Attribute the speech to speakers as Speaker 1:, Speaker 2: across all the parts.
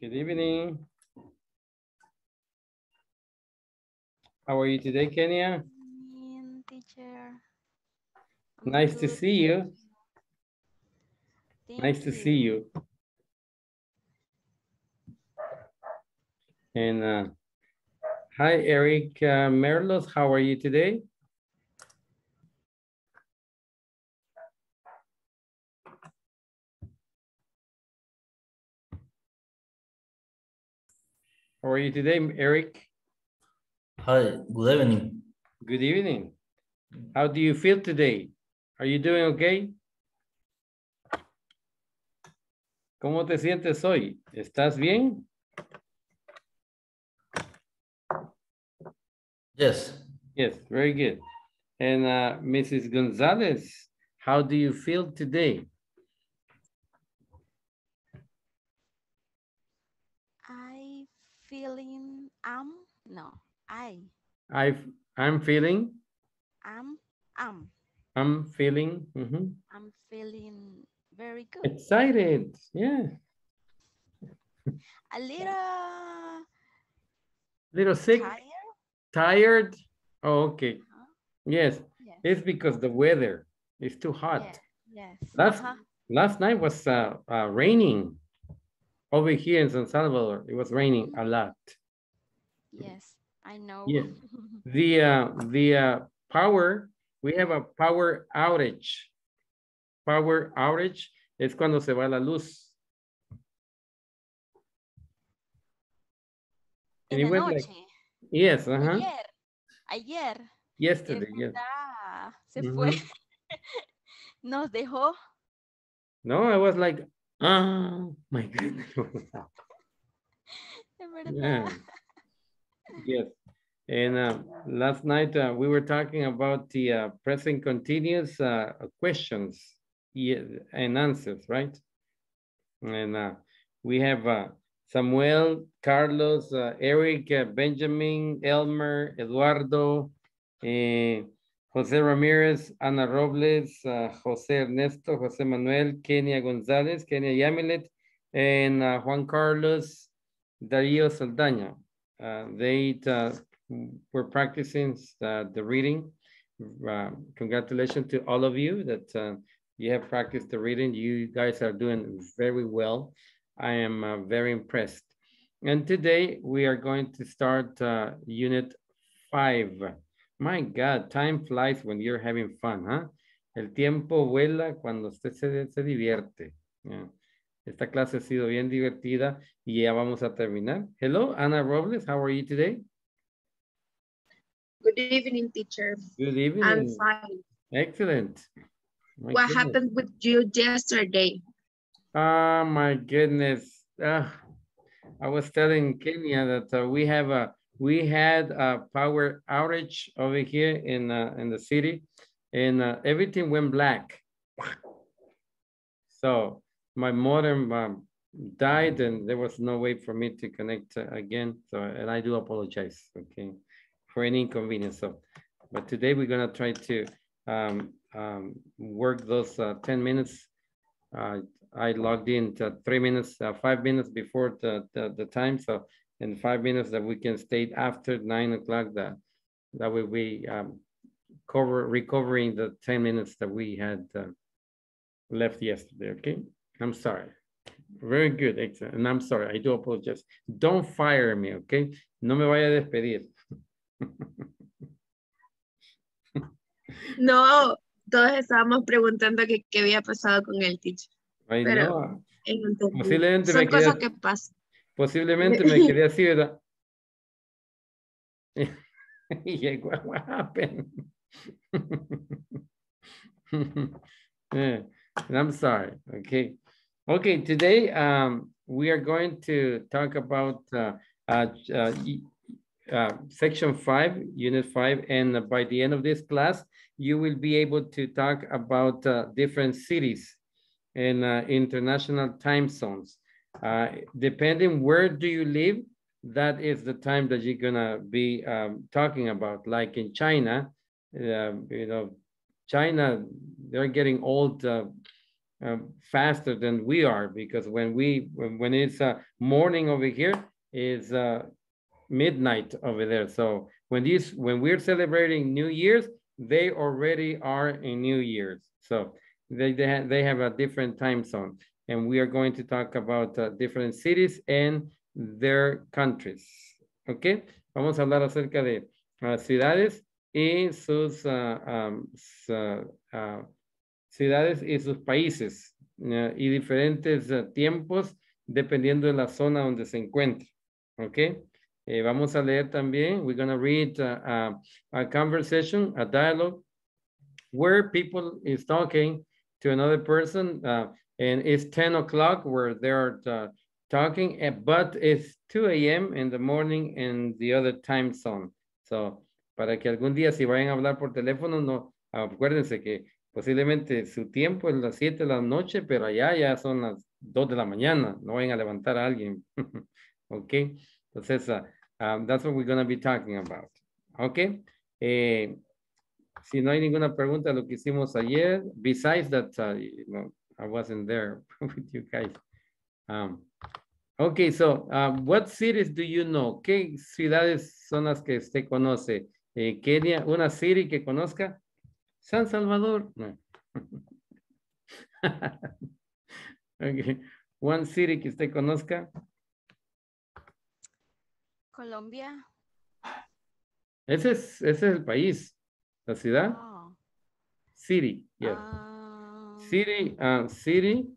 Speaker 1: Good evening. How are you today, Kenya?
Speaker 2: Evening, teacher.
Speaker 1: Nice to see you.
Speaker 2: Thank
Speaker 1: Nice to see you. And uh, hi, Eric uh, Merlos. How are you today? How are you today, Eric?
Speaker 3: Hi, good evening.
Speaker 1: Good evening. How do you feel today? Are you doing okay? ¿Cómo te sientes hoy? ¿Estás bien?
Speaker 3: Yes,
Speaker 1: Yes, very good. And uh, Mrs. Gonzalez, how do you feel today?
Speaker 2: I feeling am no I
Speaker 1: I, I'm feeling,
Speaker 2: I'm I'm
Speaker 1: I'm feeling mm -hmm.
Speaker 2: I'm feeling very good.
Speaker 1: excited. Yeah,
Speaker 2: A little
Speaker 1: little sick,
Speaker 2: tired.
Speaker 1: tired. Oh, okay.
Speaker 2: Huh?
Speaker 1: Yes,
Speaker 2: Yes.
Speaker 1: it's because the weather is too hot.
Speaker 2: yeah, Yes.
Speaker 1: Last,
Speaker 2: uh-huh,
Speaker 1: last night was uh, uh, raining. Over here in San Salvador, it was raining a lot.
Speaker 2: Yes, I know.
Speaker 1: Yeah. The, uh, the uh, power, we have a power outage. Power outage es cuando se va la luz.
Speaker 2: En la
Speaker 1: was like-
Speaker 2: noche.
Speaker 1: Yes, uh-huh,
Speaker 2: Ayer. Ayer.
Speaker 1: yesterday,
Speaker 2: es
Speaker 1: yes.
Speaker 2: Se
Speaker 1: Ujú.
Speaker 2: fue. Nos dejó.
Speaker 1: No, I was like, oh, my goodness.
Speaker 2: Es verdad.
Speaker 1: Yeah. Yes. And uh, last night uh, we were talking about the uh, present continuous uh, questions and answers, right? And uh, we have uh, Samuel, Carlos, Eric, Benjamin, Elmer, Eduardo, eh, Jose Ramirez, Ana Robles, Jose Ernesto, Jose Manuel, Kenia Gonzalez, Kenia Yamilet, and Juan Carlos, Darío Saldaña. Uh, they uh, were practicing uh, the reading. Uh, congratulations to all of you that uh, you have practiced the reading. You guys are doing very well. I am very impressed. And today we are going to start unit five. My God, time flies when you're having fun, huh? El tiempo vuela cuando usted se, se divierte. Yeah. Esta clase ha sido bien divertida y ya vamos a terminar. Hello, Ana Robles, how are you today?
Speaker 4: Good evening, teacher.
Speaker 1: Good evening.
Speaker 4: I'm fine.
Speaker 1: Excellent. My
Speaker 4: What
Speaker 1: goodness.
Speaker 4: happened with you yesterday?
Speaker 1: Ah, my goodness. Ah, I was telling Kenya that uh, we have a we had a power outage over here in uh, in the city, and uh, everything went black. So my modem um, died, and there was no way for me to connect uh, again. So and I do apologize, okay, for any inconvenience. So, but today we're gonna try to um, um, work those uh, ten minutes. Uh, I logged in to three minutes, uh, five minutes before the, the, the time. So in five minutes that we can stay after nine o'clock that, that way we um, cover, recovering the 10 minutes that we had uh, left yesterday, okay? I'm sorry. Very good, excellent. And I'm sorry, I do apologize. Don't fire me, okay? No me vaya a despedir.
Speaker 4: No, todos estábamos preguntando qué había pasado con el teacher. Pero-. En entendido.
Speaker 1: Posiblemente
Speaker 4: Son
Speaker 1: me
Speaker 4: cosas
Speaker 1: quedé-
Speaker 4: que pasan.
Speaker 1: Posiblemente me quedé así, ¿verdad? yeah, and I'm sorry, okay. Okay, today um, we are going to talk about uh, uh, uh, uh, section five, unit five, and by the end of this class, you will be able to talk about uh, different cities and uh, international time zones. Depending where do you live, that is the time that you're gonna be um, talking about. Like in China, uh, you know, China, they're getting old uh, faster than we are because when we when, it's uh, morning over here is uh, midnight over there. So when these when we're celebrating New Year's, they already are in New Year's. So they they, ha they have a different time zone, and we are going to talk about uh, different cities and their countries. Okay, vamos a hablar acerca de uh, ciudades y sus uh, um, su- uh, ciudades y sus países uh, y diferentes uh, tiempos dependiendo de la zona donde se encuentre. ¿Ok? Eh, vamos a leer también, we're going to read uh, uh, a conversation, a dialogue, where people is talking to another person, uh, and it's 10 o'clock where they're uh, talking, eh, but it's 2 a.m. in the morning in the other time zone. So, para que algún día si vayan a hablar por teléfono, no, acuérdense que posiblemente su tiempo es las 7 de la noche, pero allá ya son las 2 de la mañana, no vayan a levantar a alguien. ok, entonces, uh, um, that's what we're going to be talking about. Ok, eh, si no hay ninguna pregunta, lo que hicimos ayer, besides that, uh, you know, I wasn't there with you guys. Um, okay, so um, what cities do you know? ¿Qué ciudades son las que usted conoce? Eh, Kenia, una city que conozca. San Salvador. No. okay. One city que usted conozca.
Speaker 2: Colombia.
Speaker 1: Ese es, ese es el país. La ciudad.
Speaker 2: Oh.
Speaker 1: City. Yes.
Speaker 2: um,
Speaker 1: City, uh, city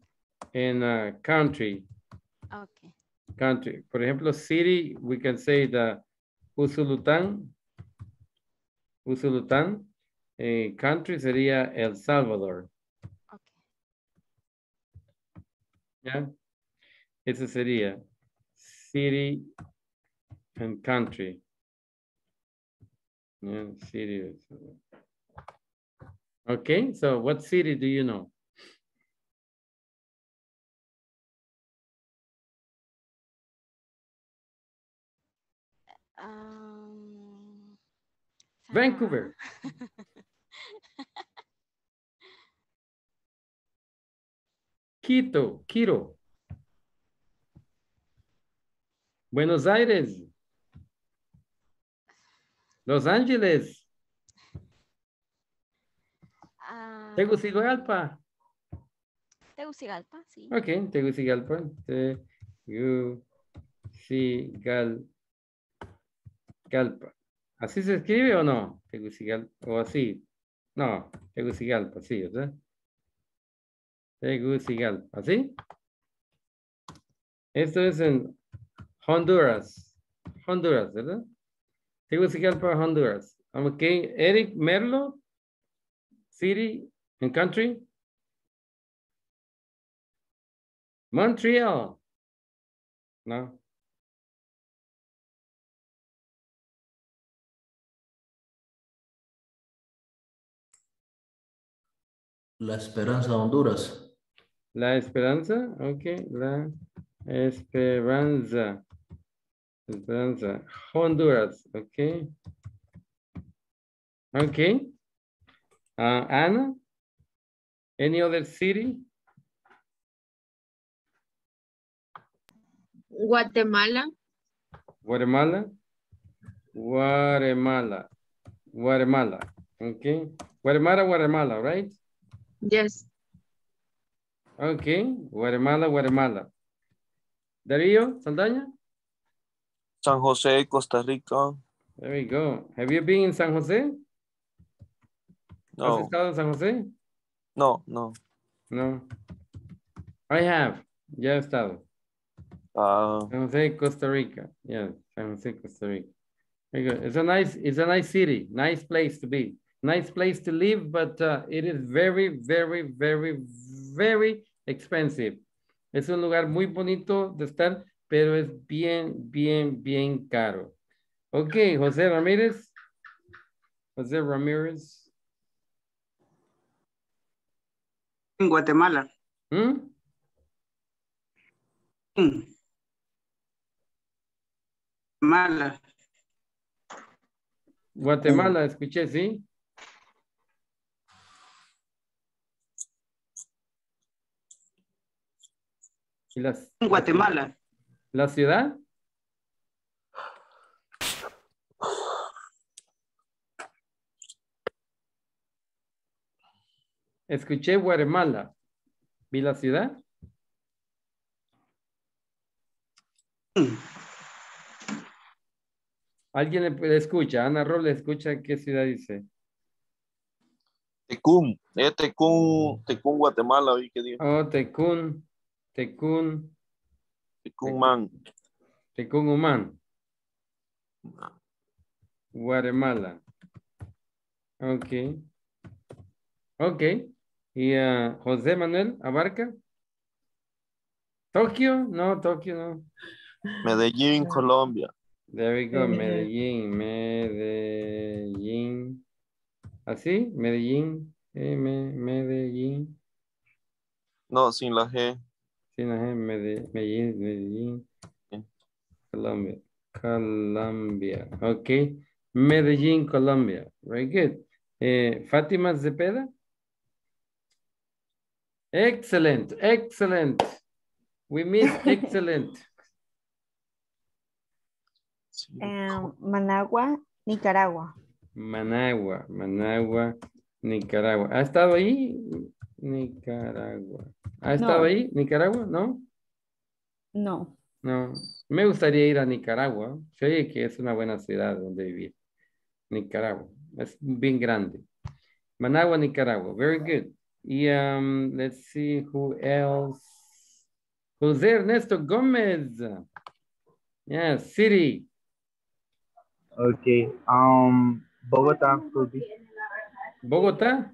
Speaker 1: and uh, country.
Speaker 2: Okay.
Speaker 1: Country. Por ejemplo, city, we can say the Usulután. Usulután. Eh, country sería El Salvador.
Speaker 2: Okay.
Speaker 1: ¿Ya? Ese sería city and country. Yeah, city. Okay, so what city do you know?
Speaker 2: Um,
Speaker 1: Vancouver. Quito, Quito. Buenos Aires. Los Ángeles.
Speaker 2: Ah,
Speaker 1: Tegucigalpa.
Speaker 2: Tegucigalpa, sí.
Speaker 1: Ok, Tegucigalpa. Tegucigalpa. ¿Así se escribe o no? Tegucigalpa. O así. No, Tegucigalpa, sí, ¿verdad? Tegucigalpa, ¿así? Esto es en Honduras. Honduras, ¿verdad? Tegucigalpa, Honduras. Ok, Eric Merlo. City and country. Montreal. No.
Speaker 3: La Esperanza, Honduras.
Speaker 1: La Esperanza. Ok. La Esperanza. Esperanza. Honduras. Ok. Ok. Uh, Anna? Any other city?
Speaker 4: Guatemala.
Speaker 1: Guatemala. Guatemala. Guatemala. Okay. Guatemala, Guatemala, right?
Speaker 4: Yes.
Speaker 1: Okay. Guatemala, Guatemala. Darío, Saldaña?
Speaker 5: San José, Costa Rica.
Speaker 1: There we go. Have you been in San Jose? ¿Has
Speaker 5: No,
Speaker 1: estado en San Jose?
Speaker 5: no, no.
Speaker 1: No. I have. Ya he estado.
Speaker 5: Ah,
Speaker 1: San Jose, Costa Rica. Yeah, San Jose, Costa Rica. Very good. It's a nice, it's a nice city, nice place to be, nice place to live, but uh, it is very, very, very, very expensive. Es un lugar muy bonito de estar, pero es bien, bien, bien caro. Ok, José Ramírez. José Ramírez.
Speaker 6: En Guatemala.
Speaker 1: ¿Mm?
Speaker 6: Mm. Mala.
Speaker 1: Guatemala, escuché, ¿sí? ¿Y las,
Speaker 6: En Guatemala.
Speaker 1: la ciudad? Escuché Guatemala. ¿Vi la ciudad? ¿Alguien le, le escucha? Ana Ro le escucha qué ciudad dice.
Speaker 5: Tecún. Eh, Tecún, Tecún, Guatemala, oí que dijo.
Speaker 1: Oh, Tecún, Tecún,
Speaker 5: Tecumán.
Speaker 1: Tecún Humán. Guatemala. Ok. Ok. ¿Y ah, José Manuel Abarca? ¿Tokio? No, Tokio no.
Speaker 5: Medellín, Colombia.
Speaker 1: There we go. Medellín, Medellín. ¿Así? Medellín, eh, me- Medellín.
Speaker 5: No, sin la G.
Speaker 1: Sí, no, eh, Mede- Medellín, Medellín. Colombia, Colombia. Ok. Medellín, Colombia. Very good. Eh, Fátima Zepeda. Excellent, excellent. We miss excellent.
Speaker 2: Eh, Managua, Nicaragua.
Speaker 1: Managua, Managua, Nicaragua. ¿Ha estado ahí? Nicaragua. ¿Ha estado
Speaker 2: No.
Speaker 1: ahí? Nicaragua? ¿No?
Speaker 2: No.
Speaker 1: No. Me gustaría ir a Nicaragua. Se oye que es una buena ciudad donde vivir. Nicaragua. Es bien grande. Managua, Nicaragua. Very good. Y um, let's see who else. José Ernesto Gómez. Yes, city.
Speaker 7: Okay. Um, be.
Speaker 1: Bogotá.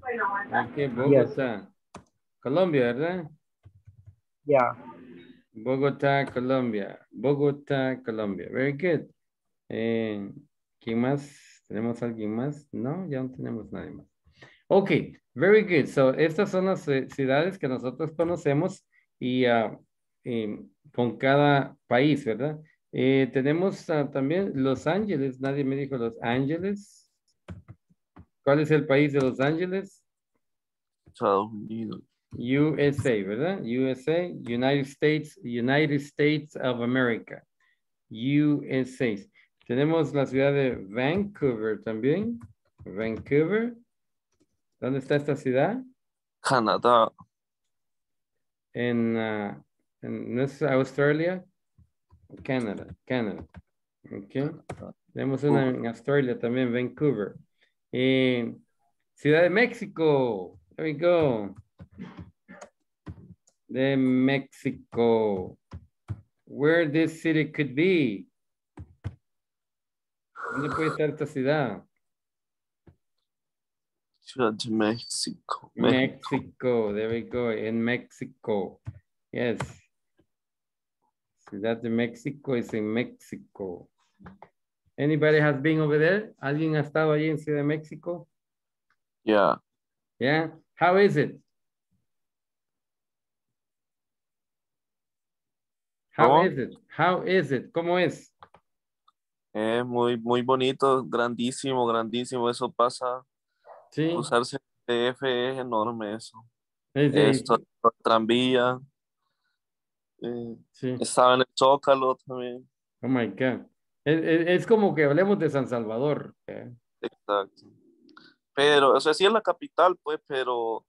Speaker 7: Mhm.
Speaker 1: Ok, Bogotá. Colombia, ¿verdad?
Speaker 7: Yeah.
Speaker 1: Bogotá, Colombia. Bogotá, Colombia. Very good. Eh, ¿Quién más? ¿Tenemos alguien más? No, ya no tenemos nadie más. Ok, very good. So, estas son las eh, ciudades que nosotros conocemos y ah, eh, con cada país, ¿verdad? Eh, tenemos ah, también Los Ángeles. Nadie me dijo Los Ángeles. ¿Cuál es el país de Los Ángeles?
Speaker 5: Estados Unidos.
Speaker 1: USA, ¿verdad? USA, United States, United States of America. USA. Tenemos la ciudad de Vancouver también. Vancouver. ¿Dónde está esta ciudad?
Speaker 5: Canadá.
Speaker 1: En, ah, en ¿no es Australia? Canadá, Canadá. Ok. Tenemos una en Australia también, Vancouver. Eh, ciudad de México. There we go. De México. Where this city could be. ¿Dónde puede estar esta ciudad?
Speaker 5: Ciudad de México. México.
Speaker 1: There we go. In México. Yes. Ciudad de México is in Mexico. Anybody has been over there? ¿Alguien ha estado allí en Ciudad de México?
Speaker 5: Yeah.
Speaker 1: Yeah. How is it? How
Speaker 5: ¿Cómo?
Speaker 1: is it? How is it? ¿Cómo es?
Speaker 5: Es muy, muy bonito, grandísimo, grandísimo. Eso pasa.
Speaker 1: Sí.
Speaker 5: Usarse DF es enorme eso.
Speaker 1: Es de-
Speaker 5: Esto, tranvía. Eh,
Speaker 1: sí.
Speaker 5: estaba en el Zócalo también.
Speaker 1: Oh my God. Es, es- es como que hablemos de San Salvador. ¿eh?
Speaker 5: Exacto. Pero, o sea, sí es la capital, pues, pero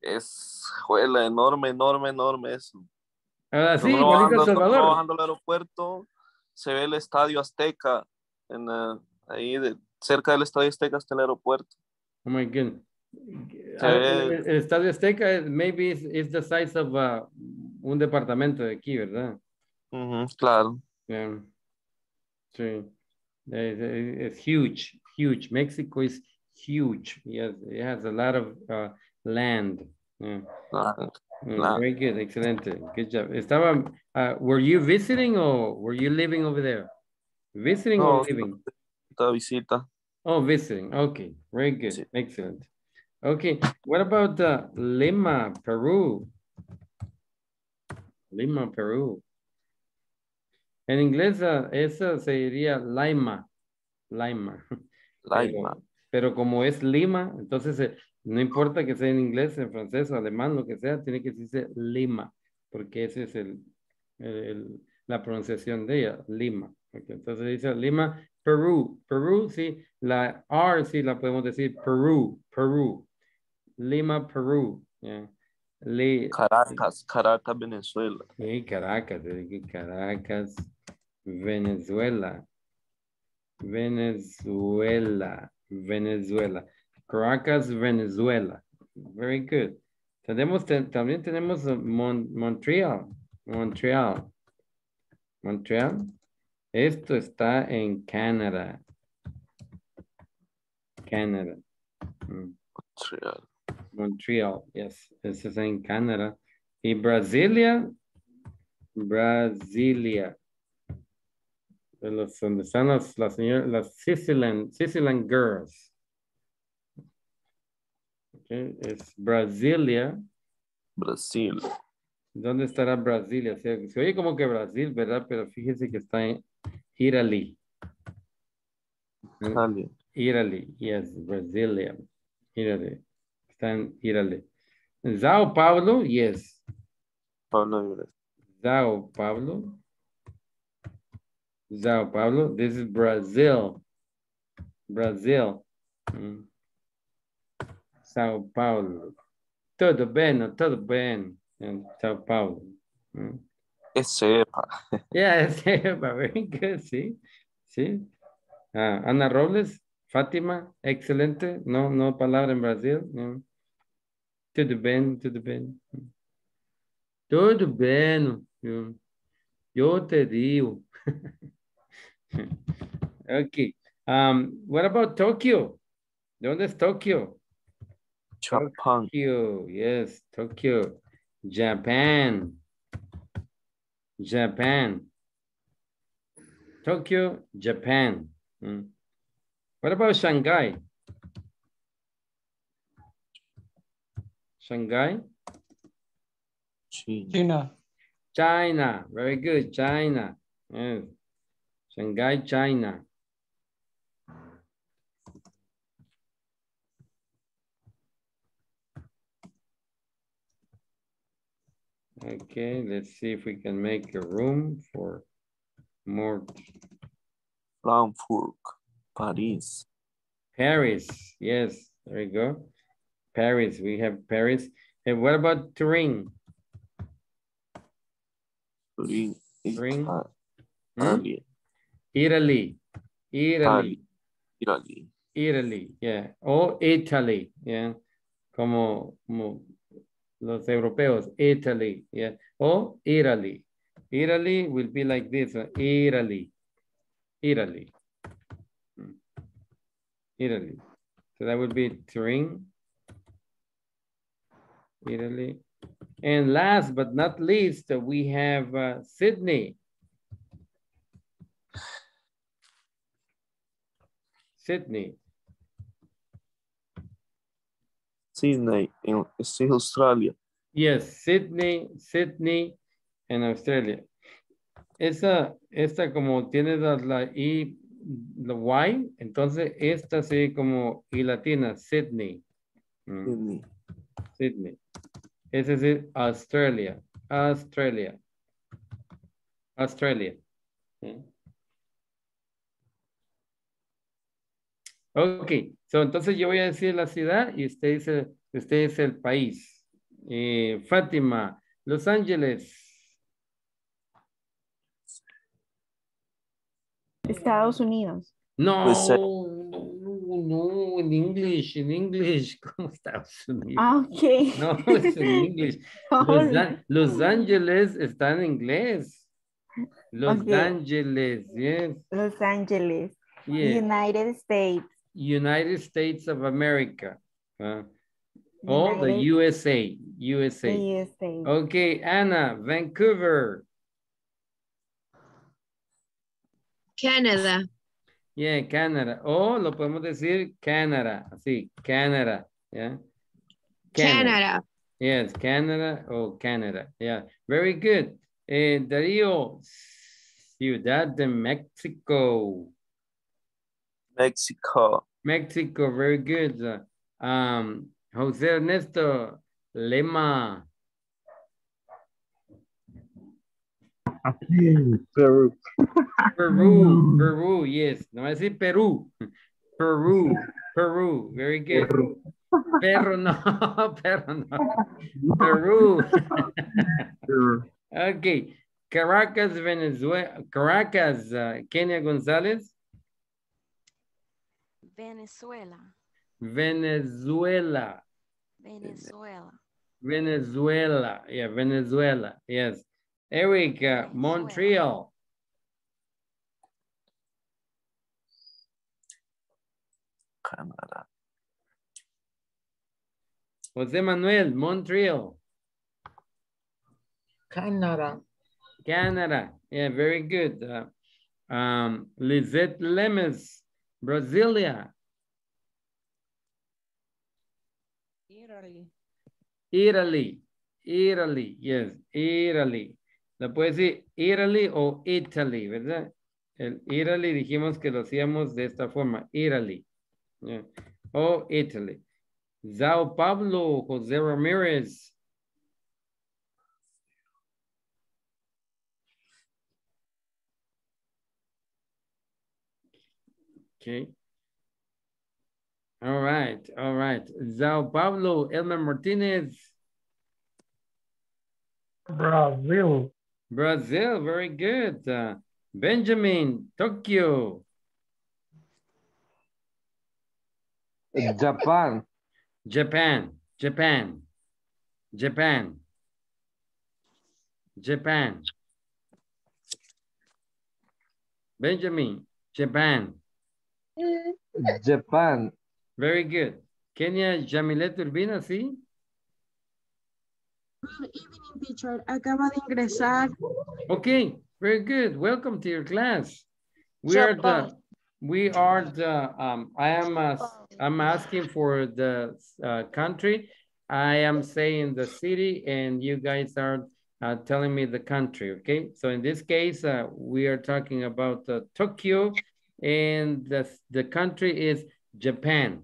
Speaker 5: es, juela, enorme, enorme, enorme eso.
Speaker 1: Ah, sí, igualito
Speaker 5: bajando- nosotros
Speaker 1: Salvador.
Speaker 5: bajando al aeropuerto, se ve el Estadio Azteca, en, eh, ahí de- cerca del Estadio Azteca está el aeropuerto.
Speaker 1: Oh my God. Ah,
Speaker 5: ve-
Speaker 1: El, el Estadio Azteca, es- maybe is the size of uh, un departamento de aquí, ¿verdad?
Speaker 5: Ujú, claro.
Speaker 1: Yeah. Sí. It's, huge, huge. Mexico is huge. Yes, it has a lot of uh, land. Yeah. Mm, Very good, excellent. Good job. Estaba, uh, were you visiting or were you living over there? Visiting
Speaker 5: No,
Speaker 1: or living?
Speaker 5: Visita.
Speaker 1: Oh, visiting. Okay, very good.
Speaker 5: Sí.
Speaker 1: Excellent. Okay, what about uh, Lima, Peru? Lima, Peru. En inglés, uh, esa se diría Lima. Lima.
Speaker 5: Laima.
Speaker 1: pero como es Lima, entonces eh, no importa que sea en inglés, en francés, alemán, lo que sea, tiene que decirse Lima, porque ese es el, el- la pronunciación de ella, Lima. Entonces dice Lima, Perú, Perú, sí, la R sí la podemos decir Perú, Perú, Lima, Perú. yeah.
Speaker 5: Caracas, Caracas, Venezuela.
Speaker 1: Sí, Caracas. Caracas, Venezuela. Venezuela, Venezuela. Caracas, Venezuela. Very good. Tenemos, te- también tenemos uh, Mon- Montreal, Montreal. Montreal. Esto está en Canadá. Canadá. Mm.
Speaker 5: Montreal.
Speaker 1: Montreal, yes, eso es en Canadá. Y Brasilia, Brasilia. De los, donde están las, las señoras, las Sicilian, Sicilian girls. Okay, es Brasilia.
Speaker 5: Brasil.
Speaker 1: ¿Dónde estará Brasilia? Se, se oye como que Brasil, ¿verdad? Pero fíjese que está en Italy.
Speaker 5: Italia.
Speaker 1: Italy, yes, Brasilia. Italy. Está en Italy. Sao Paulo, yes.
Speaker 5: Brasil.
Speaker 1: Sao Paulo. Sao Paulo. This is Brazil. Brazil. Mm. Sao Paulo. Tudo bem, tudo bem. in Sao Paulo. Mm.
Speaker 5: Sepa.
Speaker 1: Yeah, very good, sí. Sí. Ah, Ana Robles, Fátima, excelente. No, no palabra en Brasil. no. Tudo bem, tudo bem. Tudo bem. Yo te digo. okay. Um, what about Tokyo? ¿Dónde es Tokio?
Speaker 5: Japón.
Speaker 1: Tokyo, yes, Tokyo. Japan. Japan. Tokyo, Japan. Mm. What about Shanghai? Shanghai?
Speaker 5: China.
Speaker 7: China.
Speaker 1: China. Very good, China. Yes. Shanghai, China. Okay, let's see if we can make a room for more
Speaker 5: Frankfurt. París.
Speaker 1: Paris. Yes, there you go. Paris, we have Paris. And what about Turin?
Speaker 5: Turín.
Speaker 1: Turín.
Speaker 5: Ita-
Speaker 1: Hmm? Italy. Italy.
Speaker 5: Italy.
Speaker 1: Italy, yeah. O Italy, yeah. Como, como los europeos, Italy, yeah. O Italy. Italy will be like this, Italy. Italy. Italy. So that would be Turin. Italy. And last but not least, we have uh, Sydney. Sydney.
Speaker 5: Sydney. En Australia.
Speaker 1: Yes, Sydney, Sydney en Australia. Esa, esta como tiene la, la I, la Y, entonces esta sí como I latina, Sydney. Mm,
Speaker 5: Sydney.
Speaker 1: Sydney. Es Australia, Australia. Australia. Mm. Ok, so, entonces yo voy a decir la ciudad y usted dice, usted es el país. Eh, Fátima, Los Ángeles.
Speaker 2: Estados Unidos.
Speaker 1: No,
Speaker 5: Pues, eh,
Speaker 1: no, no, en English, en English. ¿Cómo Estados Unidos?
Speaker 2: Ah, ok.
Speaker 1: No, es en English. Los, An- Los Ángeles está en inglés. Los. Ángeles, yes,
Speaker 2: Los Ángeles.
Speaker 1: yes.
Speaker 2: United States.
Speaker 1: United States of America. Uh, or the
Speaker 2: United-
Speaker 1: USA, USA.
Speaker 2: USA.
Speaker 1: Okay, Anna, Vancouver.
Speaker 4: Canada.
Speaker 1: Yeah, Canada. O lo podemos decir Canadá, así, Canadá, yeah.
Speaker 4: Canada.
Speaker 1: Yes, Canada or Canada. Yeah, very good. Eh, Darío, Ciudad de México.
Speaker 5: Mexico.
Speaker 1: Mexico, very good. Um, Jose Ernesto, Lema.
Speaker 7: Peru.
Speaker 1: Peru, Peru, yes. No va a decir Perú. Peru, Peru, very good. Perro no, perro no. Peru.
Speaker 7: Peru.
Speaker 1: okay. Caracas, Venezuela. Caracas, uh, Kenia Gonzalez.
Speaker 8: Venezuela.
Speaker 1: Venezuela.
Speaker 8: Venezuela.
Speaker 1: Venezuela. Yeah, Venezuela. Yes. Eric, uh, Montreal.
Speaker 5: Canadá.
Speaker 1: José Manuel, Montreal.
Speaker 9: Canada.
Speaker 1: Canada. Yeah, very good. Uh, um, Lizette Lemes, Brasilia.
Speaker 9: Italy.
Speaker 1: Italy. Italy. Yes, Italy. La puede decir Italy o Italy, ¿verdad? El Italy dijimos que lo hacíamos de esta forma. Italy. Yeah. O Italy. Sao Pablo, José Ramírez. Okay. All right, all right. Sao Pablo, Elmer Martinez.
Speaker 7: Brazil.
Speaker 1: Brazil, very good. Uh, Benjamin, Tokyo.
Speaker 10: Japan.
Speaker 1: Japan, Japan, Japan, Japan. Benjamin, Japan.
Speaker 10: Japan.
Speaker 1: Very good. Kenya Jamilet Urbina, ¿sí?
Speaker 4: Good evening, teacher. Acaba de ingresar.
Speaker 1: Okay, very good. Welcome to your class. We are the, we are the, um, I am, uh, I'm asking for the uh, country. I am saying the city and you guys are uh, telling me the country, okay? So in this case, uh, we are talking about uh, Tokyo and the, the country is Japan.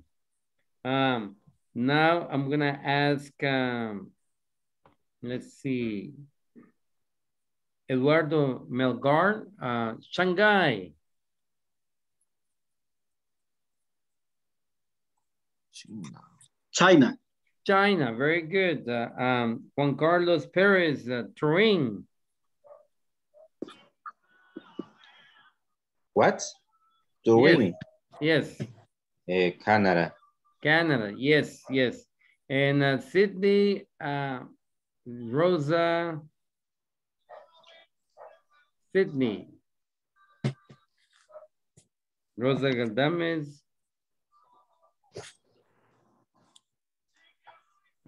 Speaker 1: Um, now I'm gonna ask, um, let's see, Eduardo Melgar, uh, Shanghai.
Speaker 5: China.
Speaker 6: China.
Speaker 1: China, very good. Uh, um, Juan Carlos Perez, uh, Turin.
Speaker 10: What? Turin.
Speaker 1: Yes,
Speaker 10: Eh, Canada.
Speaker 1: Canada, yes, yes. And uh, Sydney, uh, Rosa, Sydney. Rosa Galdames.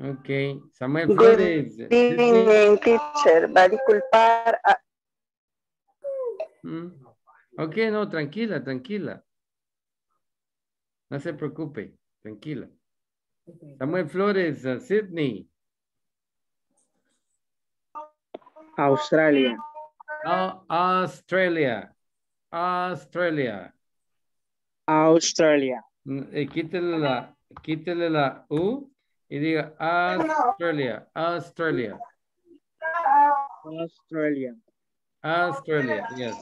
Speaker 1: Ok, Samuel Flores.
Speaker 11: Good evening, teacher. Va a disculpar. a-
Speaker 1: Mm. Ok, no, tranquila, tranquila. No se preocupe, tranquila. Samuel Flores, uh, Sydney.
Speaker 6: Australia.
Speaker 1: Au- Australia. Australia.
Speaker 6: Australia.
Speaker 1: Mm, eh, quítele la, quítele la U y diga Australia, Australia,
Speaker 6: Australia.
Speaker 1: Australia, yes.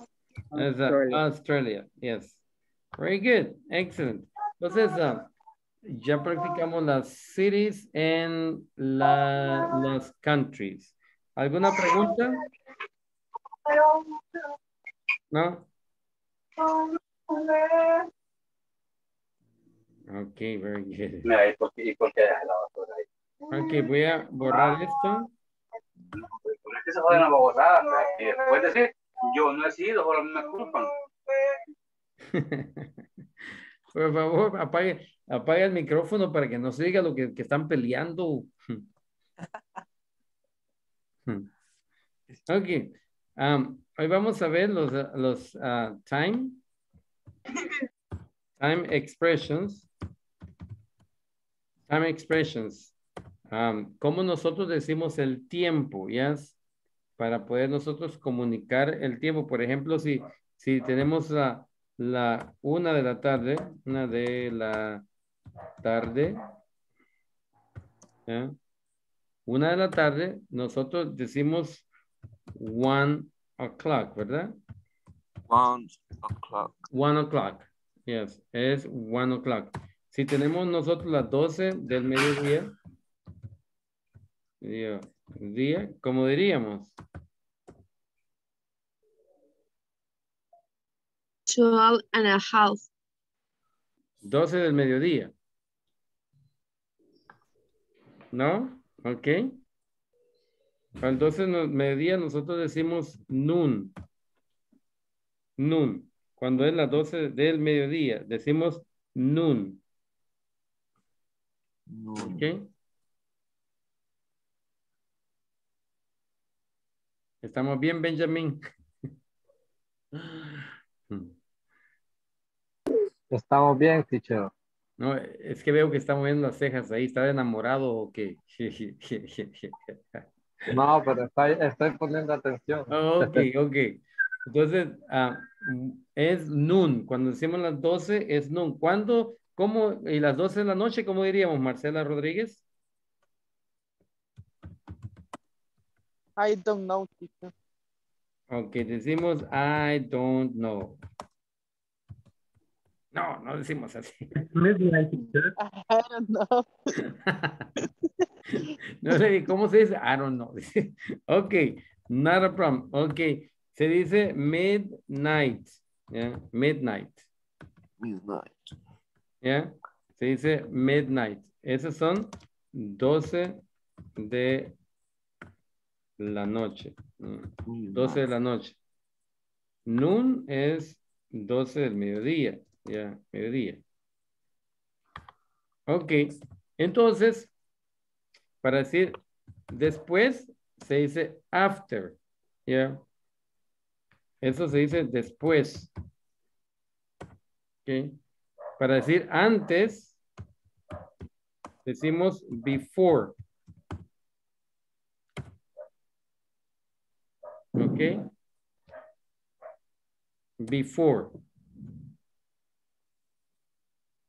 Speaker 1: That's, uh,
Speaker 6: Australia.
Speaker 1: Australia, yes. Very good, excellent. Entonces, ah, ya practicamos las cities and la, las countries. ¿Alguna pregunta? ¿No? Ok, very good.
Speaker 12: Mira, ¿y por qué, y por qué dejas la basura ahí?
Speaker 1: Ok, voy a borrar esto.
Speaker 12: Por es que se joden la babosada, pues, y después decir, yo no he sido, solo me culpan.
Speaker 1: Por favor, apague, apague el micrófono para que no se diga lo que, que están peleando. Ok. um, hoy vamos a ver los, uh, los uh, time, time expressions. Time expressions. Um, ¿Cómo nosotros decimos el tiempo? ¿Ya? Para poder nosotros comunicar el tiempo. Por ejemplo, si, si tenemos uh, la una de la tarde, una de la tarde, una de la tarde, nosotros decimos one o'clock, ¿verdad?
Speaker 5: One o'clock.
Speaker 1: One o'clock. Yes, es one o'clock. Si tenemos nosotros las 12 del mediodía, día, día, ¿cómo diríamos?
Speaker 4: 12 and a half.
Speaker 1: 12 del mediodía. ¿No? Ok. Al 12 del mediodía nosotros decimos noon. Noon. Cuando es las 12 del mediodía, decimos noon. Ok. ¿Estamos bien, Benjamín?
Speaker 7: Estamos bien, teacher.
Speaker 1: No, es que veo que está moviendo las cejas ahí. ¿Está enamorado o qué?
Speaker 7: No, pero estoy, estoy poniendo atención.
Speaker 1: Ok, ok. Entonces, ah, es noon. Cuando decimos las 12, es noon. ¿Cuándo? ¿Cómo? ¿Y las 12 de la noche? ¿Cómo diríamos, Marcela Rodríguez?
Speaker 9: I don't know, teacher.
Speaker 1: Ok, decimos I don't know. No, no decimos así.
Speaker 7: Midnight, teacher.
Speaker 9: I don't know.
Speaker 1: No sé, ¿cómo se dice? I don't know. Ok, not a problem. Ok, se dice midnight. Midnight.
Speaker 5: Midnight.
Speaker 1: ¿Ya? Se dice midnight. Esos son 12 de la noche. mm, 12 de la noche. Noon es 12 del mediodía. Ya, mediodía. Ok, entonces, para decir después, se dice after. Ya. Eso se dice después. Ok. Para decir antes, decimos before. Ok. Before.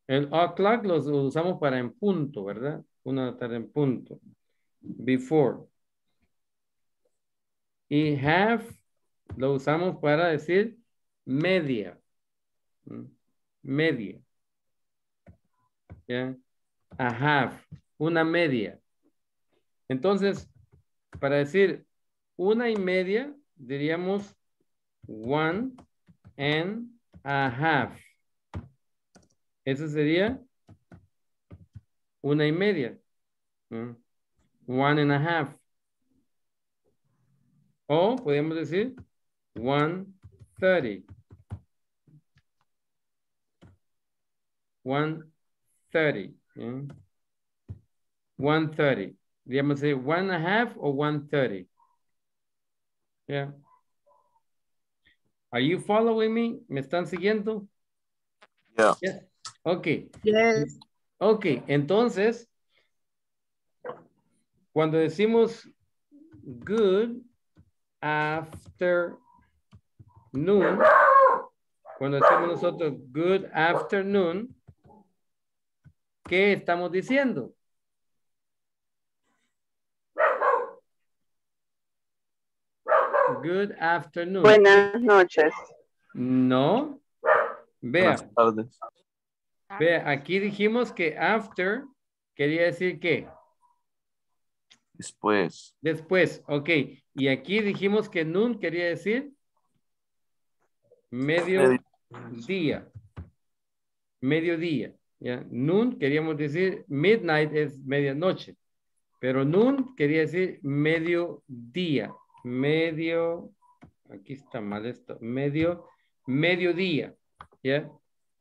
Speaker 1: El o'clock los usamos para en punto, ¿verdad? Una tarde en punto. Before. Y half lo usamos para decir media. ¿Mm? Media. ¿Ya? A half. Una media. Entonces, para decir una y media, diríamos one and a half. Eso sería una y media. One and a half. O podemos decir one thirty. One thirty. One thirty. Digamos one and a half o one thirty. Yeah. Are you following me? ¿Me están siguiendo?
Speaker 5: Yeah.
Speaker 1: Yes. Ok.
Speaker 4: Yes.
Speaker 1: Ok, entonces, cuando decimos good afternoon, cuando decimos nosotros good afternoon, ¿qué estamos diciendo? Good afternoon.
Speaker 11: Buenas noches.
Speaker 1: No. Vea,
Speaker 5: Buenas tardes.
Speaker 1: vea, aquí dijimos que after quería decir qué.
Speaker 5: Después.
Speaker 1: Después, ok. Y aquí dijimos que noon quería decir medio día. Mediodía. ¿ya? Noon queríamos decir midnight es medianoche. Pero noon quería decir mediodía. Medio, aquí está mal esto, medio, mediodía. ¿ya?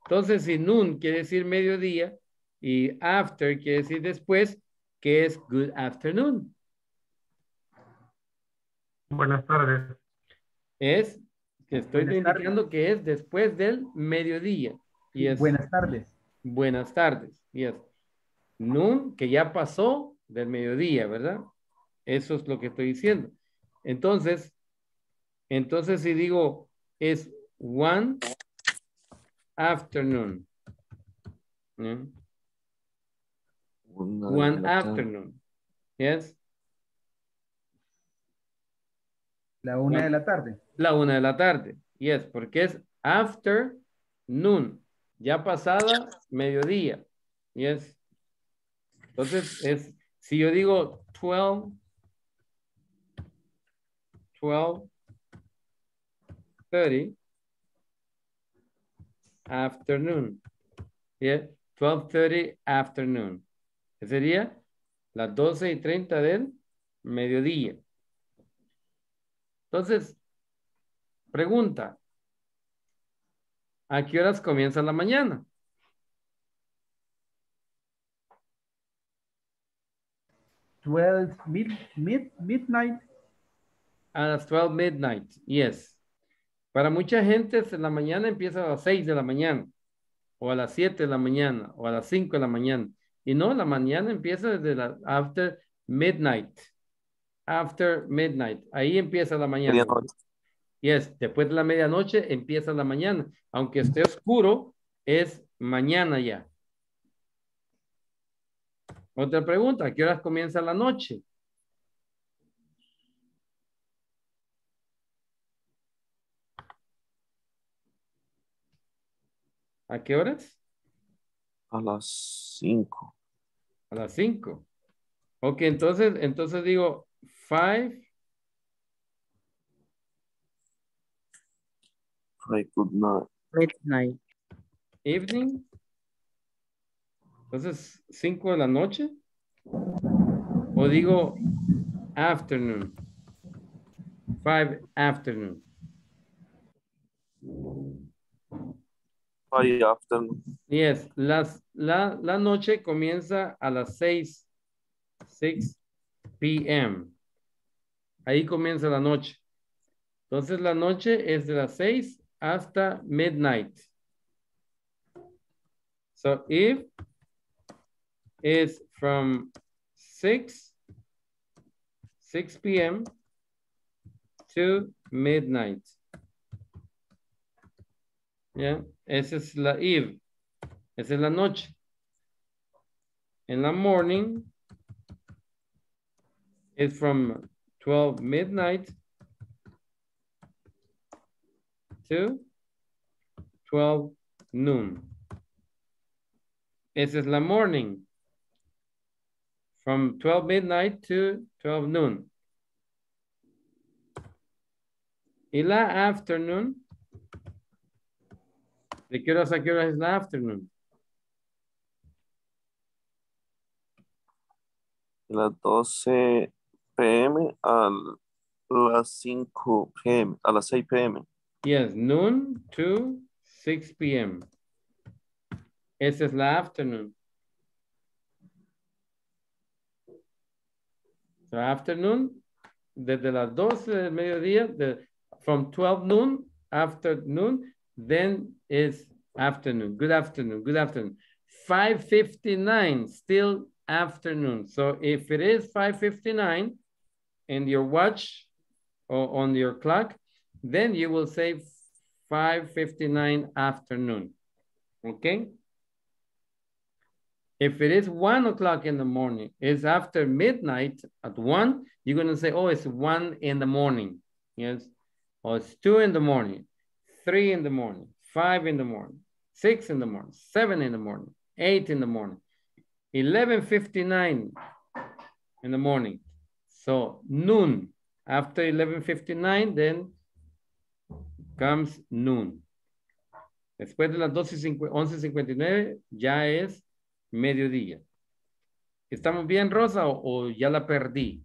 Speaker 1: Entonces, si noon quiere decir mediodía y after quiere decir después, ¿qué es good afternoon?
Speaker 7: Buenas tardes.
Speaker 1: Es que estoy indicando que es después del mediodía. Y es
Speaker 7: Buenas tardes.
Speaker 1: buenas tardes. Yes. Noon, que ya pasó del mediodía, ¿verdad? Eso es lo que estoy diciendo. Entonces, entonces si digo es one afternoon. One afternoon. Yes.
Speaker 13: La una de la tarde.
Speaker 1: La una de la tarde. Yes, porque es after noon. Ya pasada mediodía. Yes. Entonces es, si yo digo 12, 12, 30, afternoon. Yeah, 12.30 afternoon. Que sería las 12 y 30 del mediodía. Entonces, pregunta. ¿A qué horas comienza la mañana?
Speaker 13: Twelve mid, mid, midnight.
Speaker 1: A las 12 midnight, yes. Para mucha gente en la mañana empieza a las 6 de la mañana, o a las 7 de la mañana, o a las 5 de la mañana. Y no, la mañana empieza desde la after midnight. After midnight. Ahí empieza la mañana. Yes, después de la medianoche empieza la mañana. Aunque esté oscuro, es mañana ya. Otra pregunta, ¿a qué horas comienza la noche? ¿A qué horas?
Speaker 5: A las 5.
Speaker 1: A las 5. Ok, entonces, entonces digo 5
Speaker 5: Ay, good night.
Speaker 6: Midnight.
Speaker 1: evening. Entonces, 5 de la noche. O digo afternoon. 5 afternoon.
Speaker 5: Ay, afternoon.
Speaker 1: Yes, las, la, la noche comienza a las 6, 6 p.m. Ahí comienza la noche. Entonces la noche es de las 6 hasta midnight. So if is from 6, 6 p.m. to midnight. ¿Ya? Esa es la eve. Esa es la noche. En la morning is from 12 midnight to 12 noon. Esa es la morning. From 12 midnight to 12 noon. Y la afternoon. ¿De qué horas a qué horas es la afternoon?
Speaker 5: De las 12 pm a las 5 pm, a las 6 pm.
Speaker 1: Yes, noon to 6 p.m. Esa es la afternoon. So afternoon, desde las 12 del mediodía, de, from 12 noon, afternoon, then is afternoon. Good afternoon, good afternoon. 5.59, still afternoon. So if it is 5.59 and your watch or on your clock, then you will say 5.59 afternoon, okay? If it is one o'clock in the morning, it's after midnight at one, you're gonna say, oh, it's one in the morning, yes? Or it's two in the morning, three in the morning, five in the morning, six in the morning, seven in the morning, eight in the morning, 11.59 in the morning. So noon, after 11.59, then comes noon. Después de las 11.59 ya es mediodía. ¿Estamos bien, Rosa, o, o ya la perdí?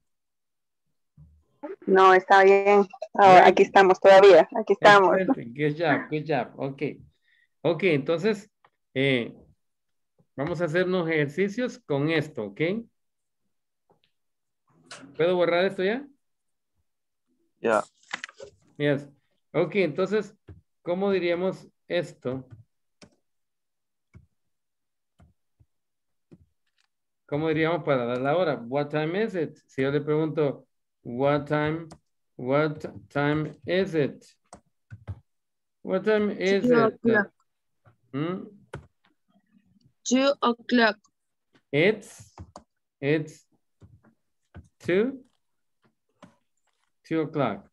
Speaker 11: No, está bien. Ahora, aquí estamos todavía. Aquí estamos.
Speaker 1: Excelente. Good job, good job. Ok. Ok, entonces, eh, vamos a hacer unos ejercicios con esto, ¿ok? ¿Puedo borrar esto ya?
Speaker 5: Ya.
Speaker 1: Yes. Ok, entonces, ¿cómo diríamos esto? ¿Cómo diríamos para dar la hora? What time is it? Si yo le pregunto, what time, what time is it? What time is
Speaker 4: Two
Speaker 1: it?
Speaker 4: o'clock.
Speaker 1: ¿Mm?
Speaker 4: Two o'clock.
Speaker 1: It's, it's two, two o'clock.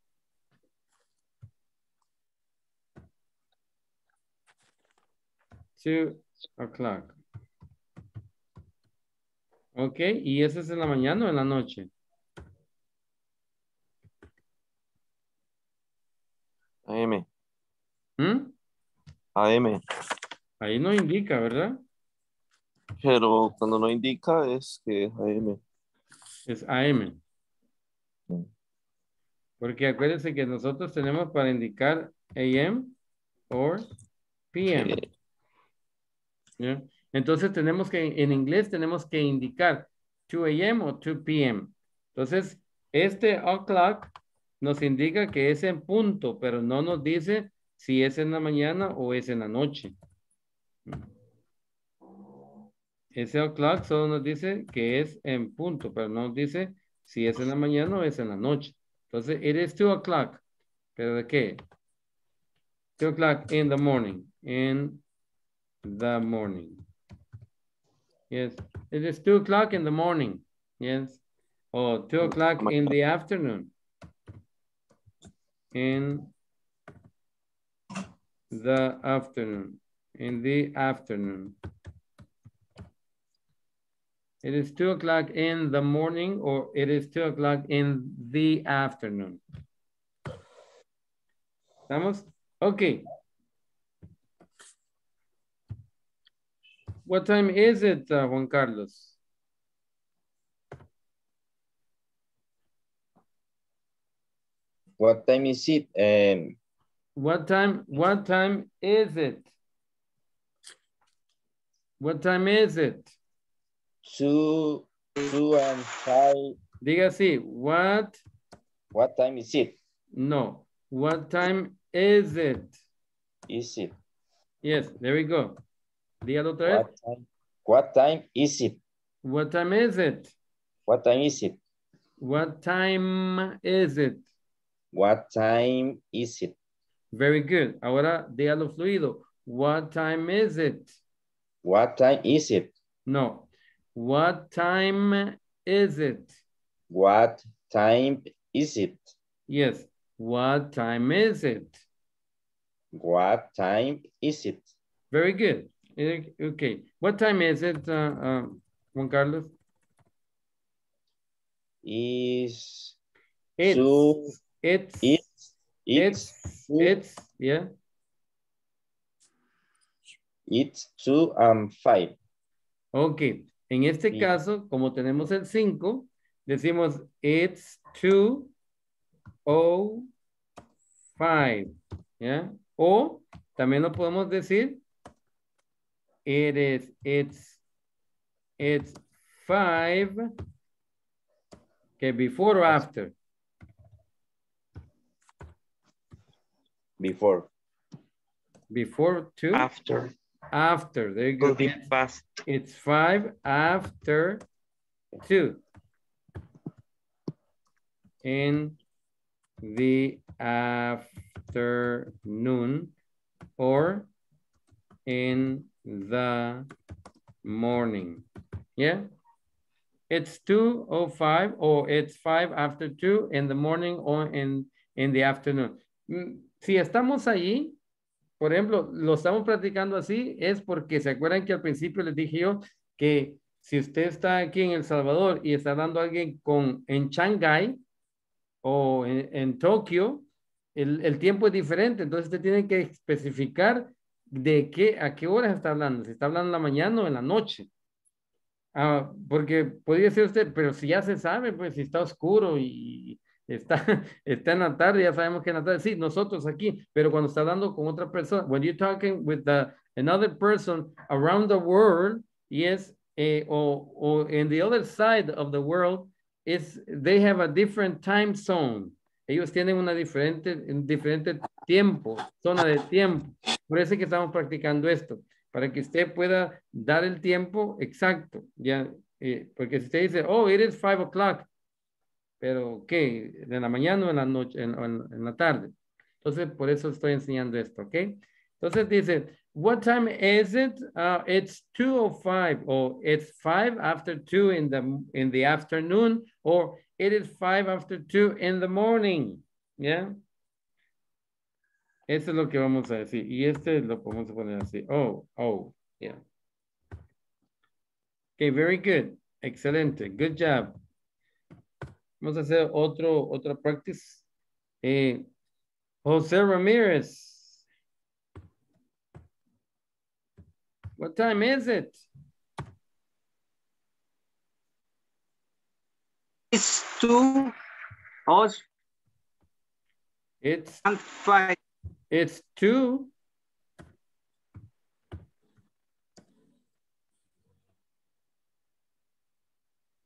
Speaker 1: Two o'clock. Ok, ¿y eso es en la mañana o en la noche?
Speaker 5: AM.
Speaker 1: ¿Mm?
Speaker 5: AM.
Speaker 1: Ahí no indica, ¿verdad?
Speaker 5: Pero cuando no indica es que es AM.
Speaker 1: Es AM. Porque acuérdense que nosotros tenemos para indicar AM o PM. Entonces tenemos que, en inglés tenemos que indicar 2 a.m. o 2 p.m. Entonces, este o'clock nos indica que es en punto, pero no nos dice si es en la mañana o es en la noche. Ese o'clock solo nos dice que es en punto, pero no nos dice si es en la mañana o es en la noche. Entonces, it is 2 o'clock. ¿Pero de qué? 2 o'clock in the morning. In the morning. Yes, it is 2 o'clock in the morning. Yes. Or 2 o'clock in the afternoon. In the afternoon. In the afternoon. It is 2 o'clock in the morning or it is 2 o'clock in the afternoon. ¿Estamos? Okay. What time is it, uh, Juan Carlos?
Speaker 10: What time is it? Um,
Speaker 1: What time, what time is it? What time is it?
Speaker 10: two, two and five.
Speaker 1: Diga así, what?
Speaker 10: What time is it?
Speaker 1: No. What time is it?
Speaker 10: Is it?
Speaker 1: Yes, there we go. Dígalo otra vez.
Speaker 10: What time? What time is it?
Speaker 1: What time is it?
Speaker 10: What time is it?
Speaker 1: What time is it?
Speaker 10: What time is it?
Speaker 1: Very good. Ahora dígalo fluido. What time is it?
Speaker 10: What time is it?
Speaker 1: No. What time is it?
Speaker 10: What time is it?
Speaker 1: Yes. What time is it?
Speaker 10: What time is it?
Speaker 1: Very good. Eh, Okay. What time is it, uh, uh, Juan Carlos?
Speaker 10: Is
Speaker 1: It's,
Speaker 10: two,
Speaker 1: it's,
Speaker 10: it's,
Speaker 1: it's,
Speaker 10: two,
Speaker 1: it's, yeah.
Speaker 10: it's two and five.
Speaker 1: Ok. En este caso, como tenemos el 5, decimos it's 2 o 5. ¿Ya? O también lo podemos decir it is, it's, it's 5 que before or after.
Speaker 10: Before.
Speaker 1: Before 2?
Speaker 14: After.
Speaker 1: After, there you go.
Speaker 14: Could be
Speaker 1: Yes.
Speaker 14: past.
Speaker 1: It's five after two. In the afternoon or in the morning. Yeah. It's 2.05 or it's 5 after 2 in the morning or in, in the afternoon. Mm, Si estamos allí, por ejemplo, lo estamos practicando así, es porque se acuerdan que al principio les dije yo que si usted está aquí en El Salvador y está dando a alguien con, en Shanghai o en, Tokio, el, el tiempo es diferente, entonces usted tiene que especificar de qué, a qué horas está hablando, si está hablando en la mañana o en la noche. Ah, porque podría ser usted, pero si ya se sabe, pues si está oscuro y está, está en la tarde, ya sabemos que en la tarde, sí, nosotros aquí, pero cuando está hablando con otra persona, when you're talking with the, another person around the world, yes, eh, or, or in the other side of the world, is they have a different time zone. Ellos tienen una diferente, un diferente tiempo, zona de tiempo. Por eso es que estamos practicando esto, para que usted pueda dar el tiempo exacto, ya, eh, porque si usted dice, oh, it is five o'clock, pero ¿qué? ¿De la mañana o en la noche, en, en- en la tarde? Entonces, por eso estoy enseñando esto, ¿ok? Entonces dice, what time is it? Uh, it's 2.05 or it's five after two in the, in the afternoon or it is five after two in the morning. Yeah. Eso es lo que vamos a decir. Y este lo podemos poner así. Oh, oh, yeah. Okay, very good. Excelente. Good job. Vamos a hacer otro, otra practice. Eh, José Ramirez. What time is it?
Speaker 6: It's two us
Speaker 1: It's
Speaker 6: and five.
Speaker 1: it's two.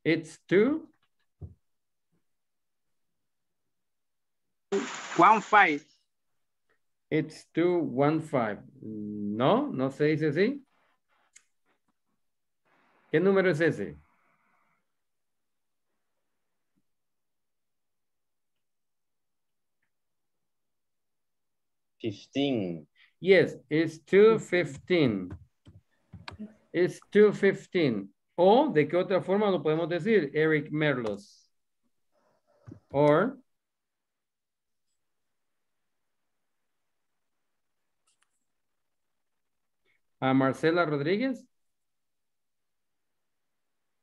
Speaker 1: It's two.
Speaker 6: One five.
Speaker 1: It's two one five. No, no se dice así. ¿Qué número es ese?
Speaker 10: Fifteen.
Speaker 1: Yes, it's two fifteen. It's two fifteen. O de qué otra forma lo podemos decir, Eric Merlos. Or a Marcela Rodríguez.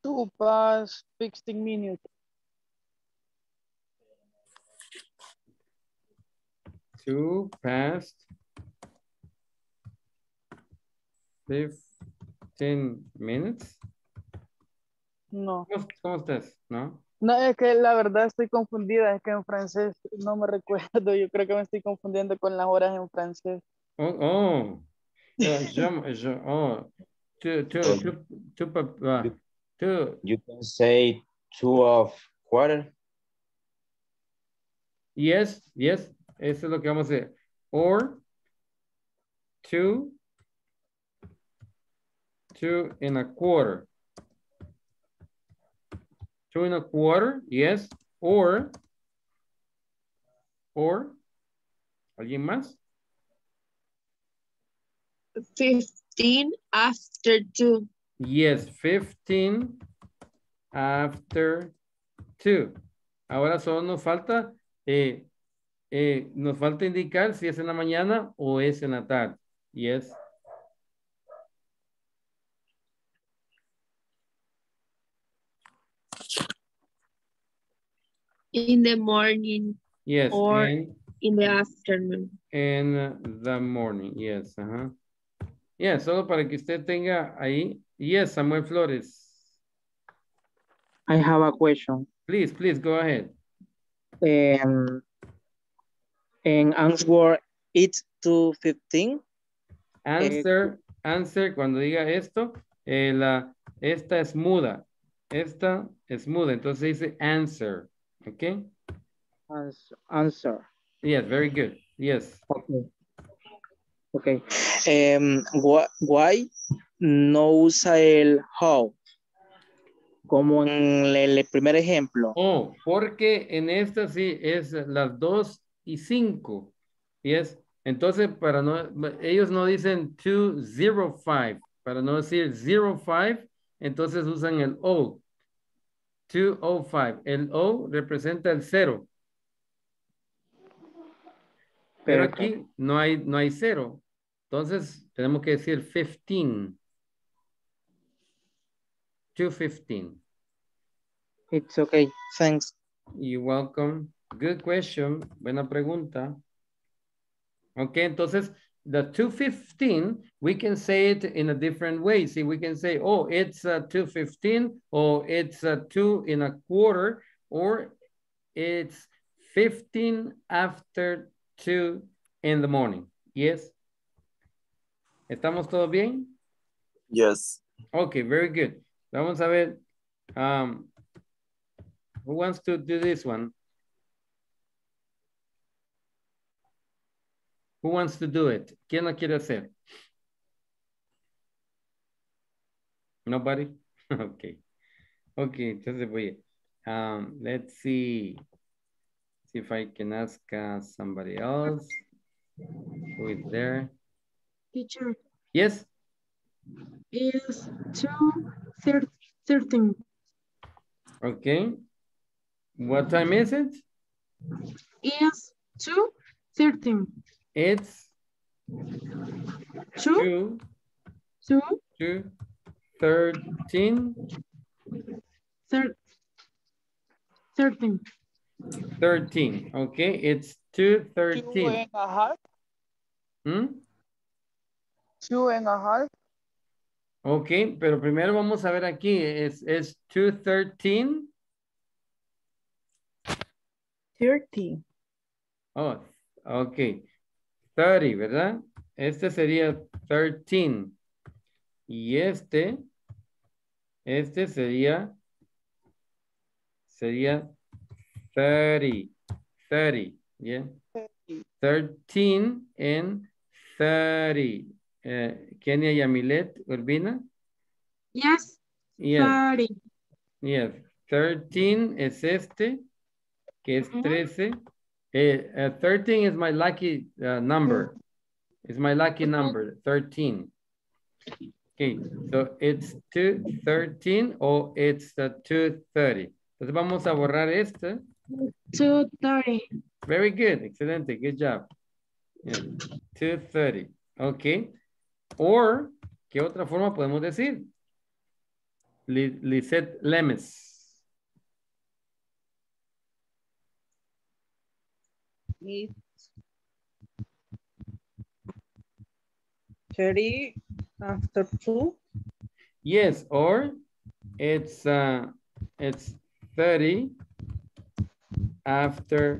Speaker 9: Two past 16 minutes.
Speaker 1: Two past fifteen minutes.
Speaker 9: No.
Speaker 1: ¿Cómo, cómo estás? ¿No?
Speaker 9: No, es que la verdad estoy confundida, es que en francés no me recuerdo, yo creo que me estoy confundiendo con las horas en francés.
Speaker 1: Oh, oh. Yo, yo, uh, oh. Two, two, two, two, pa- two,
Speaker 10: You can say two of quarter.
Speaker 1: yes, yes, eso es lo que vamos a hacer. Or two, two and a quarter. Two and a quarter, yes, or, or, ¿alguien más?
Speaker 4: 15 after 2.
Speaker 1: Yes, 15 after 2. Ahora solo nos falta, eh, eh, nos falta indicar si es en la mañana o es en la tarde. Yes.
Speaker 4: In the morning
Speaker 1: Yes.
Speaker 4: or
Speaker 1: and-
Speaker 4: in the afternoon.
Speaker 1: in the morning, yes, ajá. Yeah, solo para que usted tenga ahí. Yes, Samuel Flores.
Speaker 6: I have a question.
Speaker 1: Please, please, go ahead.
Speaker 6: Um, en answer it's 215.
Speaker 1: Answer, answer, cuando diga esto, eh, la, esta es muda. Esta es muda, entonces dice answer, ¿ok?
Speaker 6: Answer. answer.
Speaker 1: Yes, very good, yes.
Speaker 6: Okay. Okay. Um, wh- why no usa el how? Como en el, primer ejemplo.
Speaker 1: Oh, porque en esta sí es las 2 y 5. Yes. Entonces, para no, ellos no dicen 205, para no decir 05, entonces usan el O. 205. El O representa el 0. Pero aquí no hay, no hay 0. Entonces, tenemos que decir 15. 215.
Speaker 6: It's okay. Thanks.
Speaker 1: You're welcome. Good question. Buena pregunta. Okay, entonces, the 215, we can say it in a different way. See, we can say, oh, it's a 215, or it's a two in a quarter, or it's 15 after two in the morning. Yes? ¿Estamos todos bien?
Speaker 5: Yes.
Speaker 1: Okay, very good. Vamos a ver. Um, who wants to do this one? Who wants to do it? ¿Quién lo quiere hacer? Nobody? okay. Okay, entonces voy. Um, let's see. See if I can ask uh, somebody else who is there.
Speaker 4: Teacher,
Speaker 1: Yes?
Speaker 14: Is two thir- thirteen.
Speaker 1: Okay. What time is it?
Speaker 14: Is two thirteen.
Speaker 1: It's
Speaker 14: Two,
Speaker 1: two,
Speaker 14: two,
Speaker 1: two, thirteen,
Speaker 14: thir- thirteen.
Speaker 1: Thirteen. Okay, it's two
Speaker 9: Two
Speaker 1: thirteen.
Speaker 9: and a half.
Speaker 1: Hmm?
Speaker 9: Two and a half.
Speaker 1: Ok, pero primero vamos a ver aquí, es, es 213.
Speaker 2: 30.
Speaker 1: Oh, ok. 30, ¿verdad? Este sería 13. Y este, este sería, sería 30. 30, ¿yeah? 13 and 30. Eh, Kenia Yamilet Urbina?
Speaker 14: Yes,
Speaker 1: Yes.
Speaker 14: thirty.
Speaker 1: Yes, 13 es este, que es 13. Eh, uh, 13 is my lucky uh, number. It's my lucky number, 13. Okay, so it's 213 o it's uh, 230. Entonces vamos a borrar este.
Speaker 14: Two thirty.
Speaker 1: Very good, excelente, good job. Yeah, 230, okay. Or, ¿qué otra forma podemos decir? Li- Lisette Lemes.
Speaker 15: It's thirty after two.
Speaker 1: Yes, or it's uh it's 30 after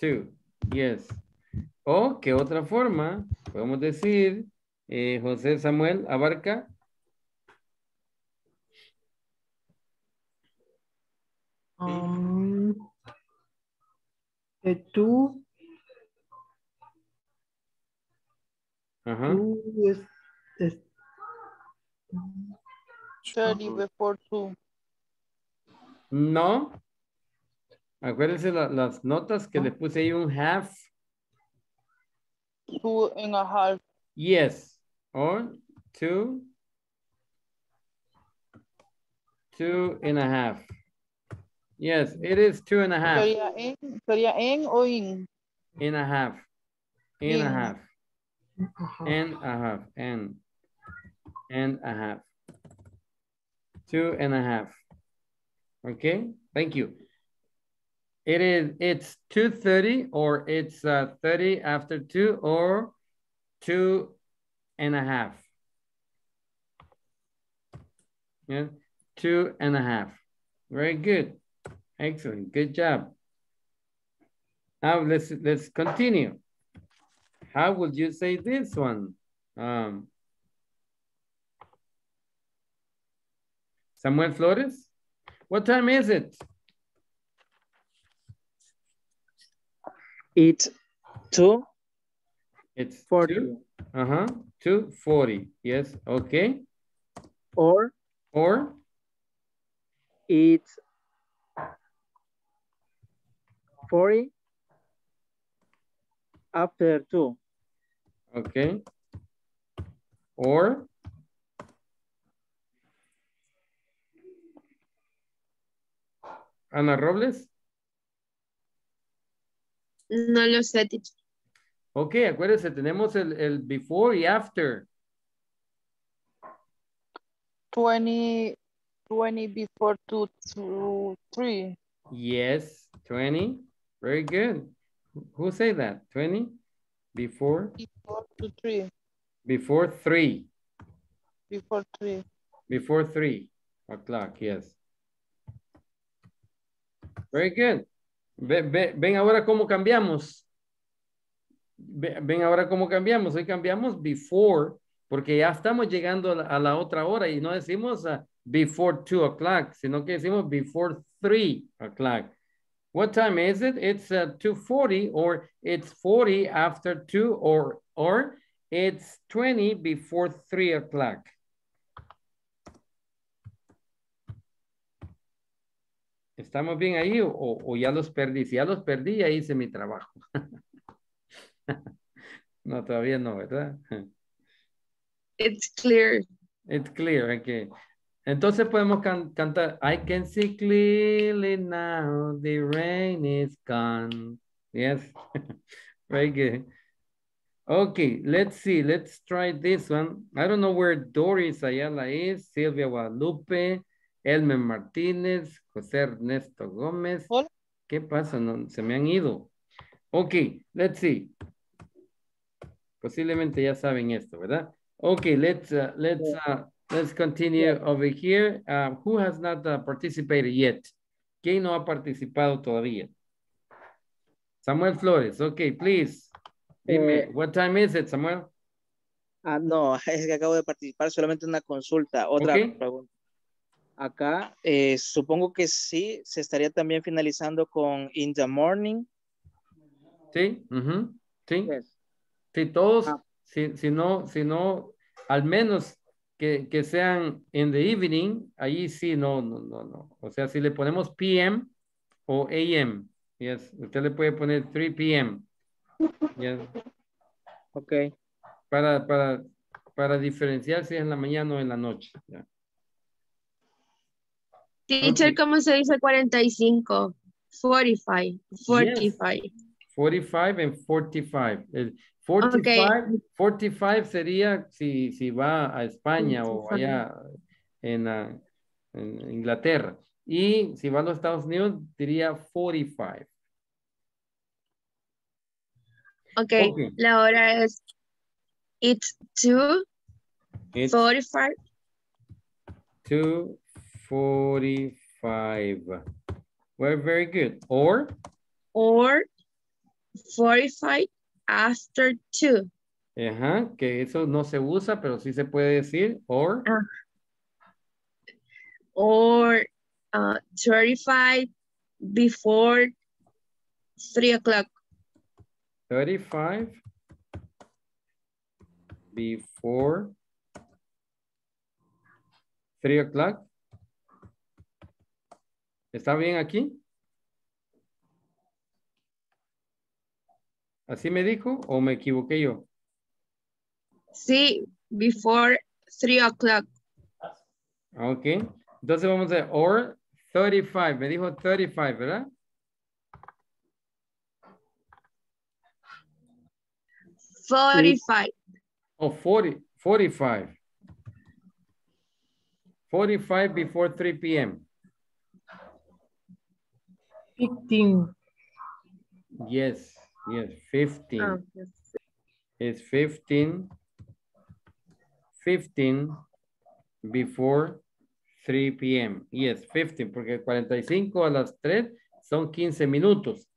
Speaker 1: 2. Yes. O qué otra forma podemos decir eh, José Samuel abarca
Speaker 13: Um, eh, two,
Speaker 1: Ajá.
Speaker 13: two is, is
Speaker 9: Thirty before two.
Speaker 1: No. Acuérdense la- las notas que le puse ahí un half.
Speaker 9: Two and a half.
Speaker 1: Yes. Or two. Two and a half. Yes, it is two and a half.
Speaker 9: Sería en, sería en o in.
Speaker 1: In a half. In a half. And a half. And. And a half. Two and a half. Okay, thank you. It is, it's 2.30 or it's uh, 30 after two or two and a half. Yeah, two and a half. Very good. Excellent. Good job. Now let's let's continue. How would you say this one? Um, Samuel Flores? What time is it?
Speaker 6: It's two
Speaker 1: It's
Speaker 6: forty
Speaker 1: two. Uh-huh. 240. Yes. Okay.
Speaker 6: or
Speaker 1: Or
Speaker 6: it's forty after two.
Speaker 1: okay. Or Ana Robles.
Speaker 4: No lo sé, teacher.
Speaker 1: Ok, acuérdense, tenemos el, el before y after.
Speaker 9: Twenty, twenty before two, two, three.
Speaker 1: Yes, 20. Very good. Who say that? 20? Before?
Speaker 9: Before two, three.
Speaker 1: Before three.
Speaker 9: Before three.
Speaker 1: Before three o'clock, yes. Very good. Ve- ve- ven ahora cómo cambiamos. Ve- ven ahora cómo cambiamos. Hoy cambiamos before, porque ya estamos llegando a la, otra hora y no decimos ah, before two o'clock, sino que decimos before three o'clock. What time is it? It's uh, 2.40 or it's 40 after two or, or it's 20 before three o'clock. ¿Estamos bien ahí o, o ya los perdí? Si ya los perdí, ya hice mi trabajo. no, todavía no, ¿verdad?
Speaker 4: It's clear.
Speaker 1: It's clear, okay. Entonces podemos can- cantar I can see clearly now the rain is gone. Yes, very good. Okay, let's see. Let's try this one. I don't know where Doris Ayala is, Silvia Guadalupe, Elmer Martínez, José Ernesto Gómez. ¿Qué pasa? No, se me han ido. Okay, let's see. Posiblemente ya saben esto, ¿verdad? Okay, let's uh, let's uh, let's continue over here. Uh, who has not uh, participated yet? ¿Quién no ha participado todavía? Samuel Flores. Okay, please. Dime,
Speaker 6: Eh,
Speaker 1: what time is it, Samuel?
Speaker 6: Ah, no, es que acabo de participar solamente en una consulta. Otra
Speaker 1: Ok.
Speaker 6: pregunta. Acá, eh, supongo que sí, se estaría también finalizando con in the morning.
Speaker 1: Sí, ujú, sí.
Speaker 6: Yes.
Speaker 1: Sí, todos,
Speaker 6: Ah.
Speaker 1: si, si no, si no, al menos que, que sean in the evening, ahí sí, no, no, no, no. O sea, si le ponemos PM o AM, yes, usted le puede poner 3 PM. yes,
Speaker 6: Ok.
Speaker 1: para, para, para diferenciar si es en la mañana o en la noche. ya.
Speaker 4: Teacher. ¿cómo se dice 45? 45. 45.
Speaker 1: 45 and 45. El 45, 45 sería si, si va a España o
Speaker 4: 45.
Speaker 1: allá en, ah, en Inglaterra. Y si va a los Estados Unidos, diría 45.
Speaker 4: Ok,
Speaker 1: Ok.
Speaker 4: la hora es it's 2,
Speaker 1: It's
Speaker 4: 45.
Speaker 1: 245. Well, very good. Or,
Speaker 4: or 45 after 2.
Speaker 1: ajá, que eso no se usa, pero sí se puede decir. Or,
Speaker 4: Ah. Or uh, 35 before 3 o'clock.
Speaker 1: 35 before 3 o'clock. ¿Está bien aquí? ¿Así me dijo o me equivoqué yo?
Speaker 4: Sí, before 3 o'clock.
Speaker 1: Ok. Entonces vamos a or 35. Me dijo 35, ¿verdad?
Speaker 4: Forty-five.
Speaker 1: Oh, 40, 45. 45 before 3 p.m.
Speaker 13: 15.
Speaker 1: Yes, yes, 15.
Speaker 4: Ah,
Speaker 1: It's 15, 15 before 3 p.m. Yes, 15, porque 45 a las 3 son 15 minutos.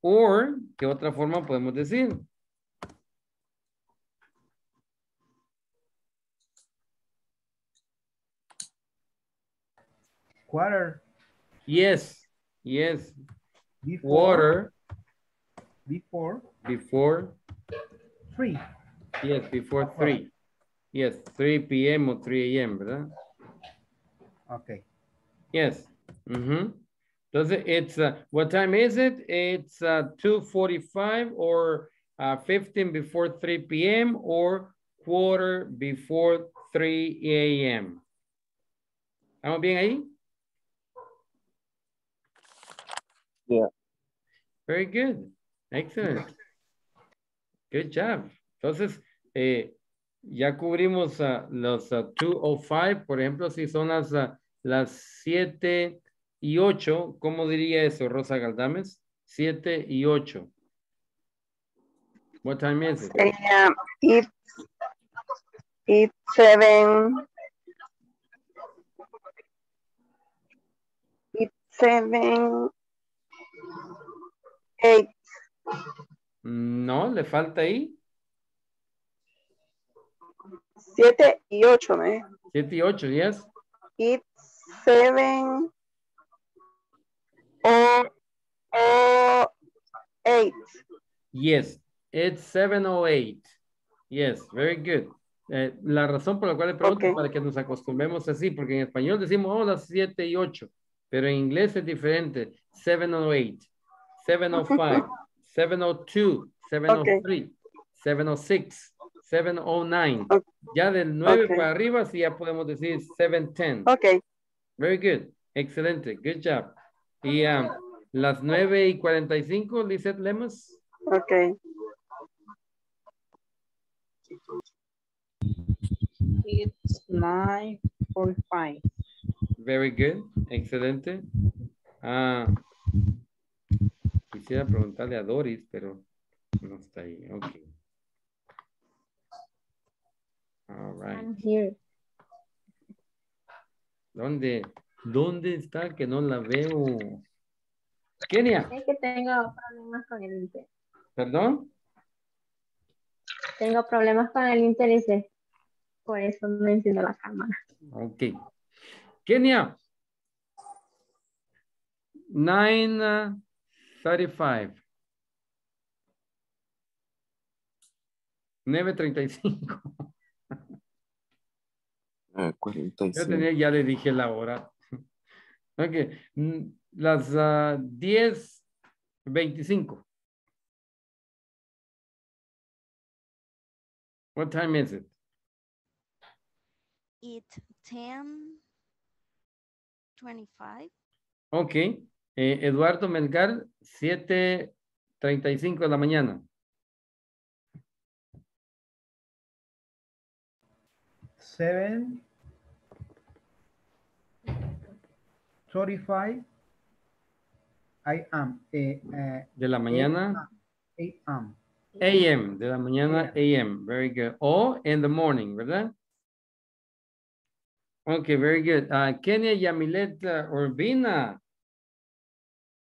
Speaker 1: Or, ¿qué otra forma podemos decir?
Speaker 16: Quarter.
Speaker 1: Yes, yes.
Speaker 16: Before.
Speaker 1: Water
Speaker 16: Before.
Speaker 1: before,
Speaker 16: Three.
Speaker 1: yes, before 3. Yes, 3 p.m. or 3 a.m., ¿verdad?
Speaker 16: Okay.
Speaker 1: Yes. Mm -hmm. Does it, it's, uh, what time is it? It's uh, 2.45 or uh, 15 before 3 p.m. or quarter before 3 a.m. ¿Estamos bien ahí?
Speaker 5: Yeah.
Speaker 1: Very good. Excellent. Good job. Entonces, eh, ya cubrimos ah, los ah, 205, por ejemplo, si son las, ah, las 7 y 8, ¿cómo diría eso, Rosa Galdames? 7 y 8. What time is it?
Speaker 11: Sería it's, it's seven. It's seven. Eight.
Speaker 1: No, le falta ahí.
Speaker 11: Siete y ocho, ¿eh?
Speaker 1: 7 y 8, yes.
Speaker 11: It's seven. Or, or eight.
Speaker 1: Yes, it's 708. Yes, very good. Eh, la razón por la cual le pregunto es para que nos acostumbremos así, porque en español decimos, oh, las 7 y 8, pero en inglés es diferente. 708, 705, 702, 703, 706, 709. Ya del 9
Speaker 11: Okay.
Speaker 1: para arriba, sí ya podemos decir 710.
Speaker 11: Ok.
Speaker 1: Very good. Excelente. Good job. Y um, las 9 y 45, Lizeth Lemus.
Speaker 11: Ok.
Speaker 15: It's nine forty-five.
Speaker 1: Very good. Excelente. Ah, quisiera preguntarle a Doris, pero no está ahí. Ok. All right.
Speaker 17: I'm here.
Speaker 1: ¿Dónde, ¿Dónde está que no la veo? Kenia,
Speaker 17: Es que tengo problemas con el internet.
Speaker 1: perdón.
Speaker 17: Tengo problemas con el internet. Por eso no enciendo la cámara.
Speaker 1: Ok. Kenia. 935. 935.
Speaker 5: Eh,
Speaker 1: Yo
Speaker 5: 45.
Speaker 1: tenía, ya le dije la hora. Ok. mm, Las ah, 10, 25. What time is it?
Speaker 8: It 10, 25.
Speaker 1: Eh, Eduardo Melgar, 7.35 de la mañana.
Speaker 16: Seven. Thirty-five. I am. Eh, eh,
Speaker 1: De la mañana.
Speaker 16: Am.
Speaker 1: AM, de la mañana AM. Very good. O in the morning, ¿verdad? Okay, very good. Uh, Kenia Yamilet uh, Urbina.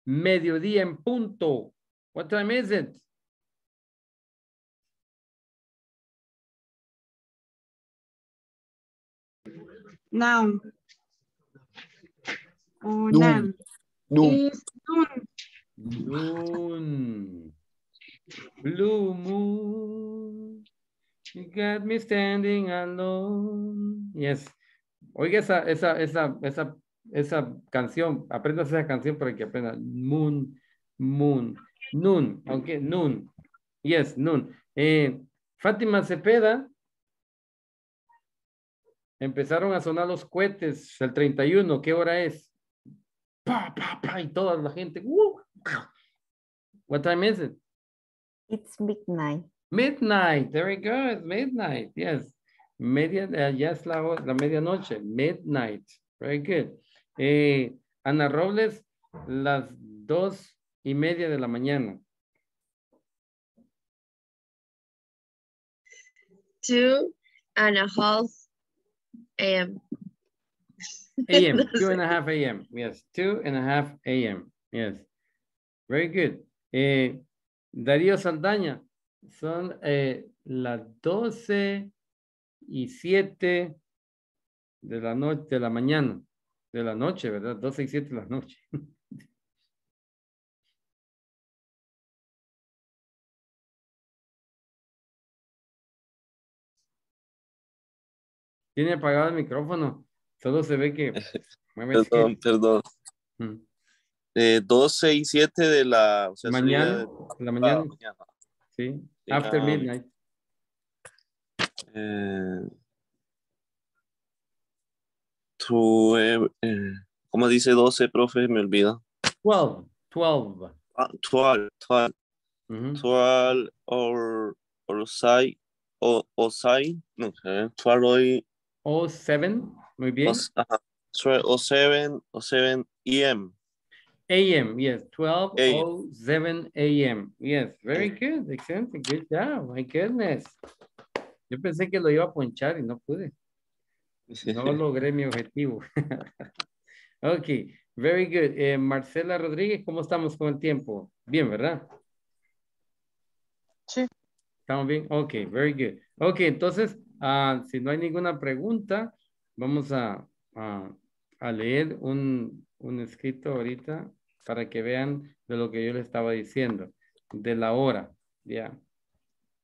Speaker 1: Mediodía en punto. What time is it?
Speaker 14: Now. Oh,
Speaker 5: Noon.
Speaker 14: now.
Speaker 5: Noon.
Speaker 14: It's noon.
Speaker 1: Moon. Blue moon. You got me standing alone. Yes. Oiga esa, esa, esa, esa, esa canción. Aprenda esa canción para que aprenda. Moon, moon, noon. Okay, noon. Yes, noon. Eh, Fátima Cepeda. Empezaron a sonar los cohetes el 31. ¿Qué hora es? Pa, pa, pa, y toda la gente. ¡uh! What time is it?
Speaker 2: It's midnight.
Speaker 1: Midnight. Very good. Midnight. Yes. Media, eh, ya es la, la medianoche. Midnight. Very good. Eh, Ana Robles, las dos y media de la mañana.
Speaker 4: Two and a half a.m.
Speaker 1: AM, two and a half AM. Yes, two and a half AM. Yes. Very good. Eh, Darío Saldaña, son eh, las doce y siete de la noche, de la mañana, de la noche, ¿verdad? Doce y siete de la noche. Tiene apagado el micrófono. Solo se ve que
Speaker 5: Perdón, perdón.
Speaker 1: Mm.
Speaker 5: Eh, 12 y 7 de la... o sea,
Speaker 1: Mañana,
Speaker 5: de-
Speaker 1: la
Speaker 5: ah,
Speaker 1: mañana.
Speaker 5: mañana.
Speaker 1: Sí, after
Speaker 5: ah,
Speaker 1: midnight.
Speaker 5: Eh, tu, eh, ¿Cómo dice 12, profe? Me olvida.
Speaker 1: 12, 12.
Speaker 5: Ah, 12, 12.
Speaker 1: Ujú.
Speaker 5: 12 or, or sai, o, o sai, no sé, 12 hoy,
Speaker 1: O 7, muy bien.
Speaker 5: o, ajá, 12 o 7, o 7 em.
Speaker 1: AM, yes, 12
Speaker 5: AM.
Speaker 1: o 7 AM. Yes, very good, excelente, good job, my goodness. Yo pensé que lo iba a ponchar y no pude. No logré mi objetivo. ok, very good. Eh, Marcela Rodríguez, ¿cómo estamos con el tiempo? Bien, ¿verdad?
Speaker 9: Sí.
Speaker 1: ¿Estamos bien? Ok, very good. Ok, entonces, ah, si no hay ninguna pregunta, vamos a, a- a leer un, un escrito ahorita para que vean de lo que yo les estaba diciendo, de la hora, ya.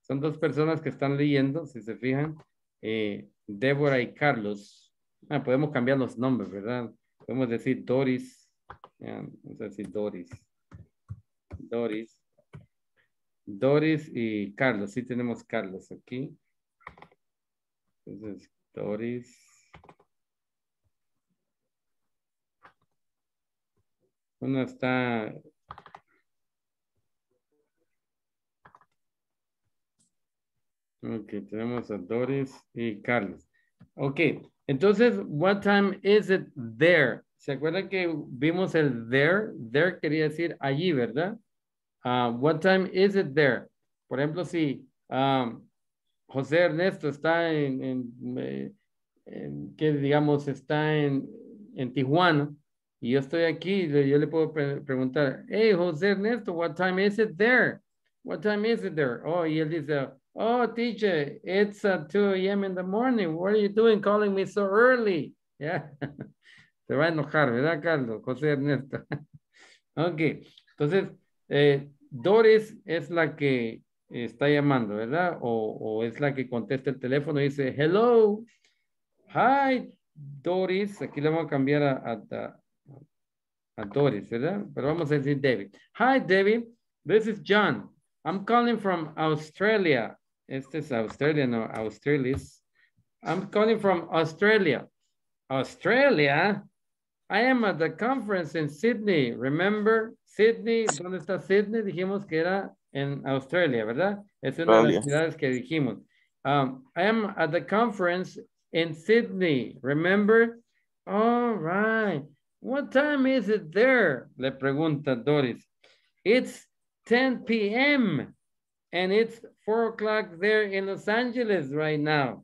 Speaker 1: Son dos personas que están leyendo, si se fijan, eh, Débora y Carlos. Ah, podemos cambiar los nombres, ¿verdad? Podemos decir Doris, vamos a decir Doris. Doris. Doris y Carlos, sí tenemos Carlos aquí. Entonces, Doris. Uno está. Ok, tenemos a Doris y Carlos. Ok, entonces, what time is it there? ¿Se acuerdan que vimos el there? There quería decir allí, ¿verdad? Ah, what time is it there? Por ejemplo, si um, José Ernesto está eh, en- que digamos está en, en Tijuana y yo estoy aquí, yo le puedo pre- preguntar, hey José Ernesto, what time is it there? What time is it there? Oh, y él dice, oh teacher, it's uh, 2 a.m. in the morning. What are you doing calling me so early? Yeah. Se va a enojar, ¿verdad, Carlos? José Ernesto. ok, entonces, eh, Doris es la que está llamando, ¿verdad? O, es la que contesta el teléfono y dice, hello, hi, Doris. Aquí le vamos a cambiar a, a- a Doris, ¿verdad? Pero vamos a decir David. Hi, David. This is John. I'm calling from Australia. Este es no, Australis. I'm calling from Australia. Australia? I am at the conference in Sydney. Remember Sydney? ¿Dónde está Sydney? Dijimos que era en Australia, ¿verdad? Es una de las ciudades que dijimos. Um, I am at the conference in Sydney. Remember? All right. What time is it there? Le pregunta Doris. It's 10 p.m. and it's 4 o'clock there in Los Angeles right now.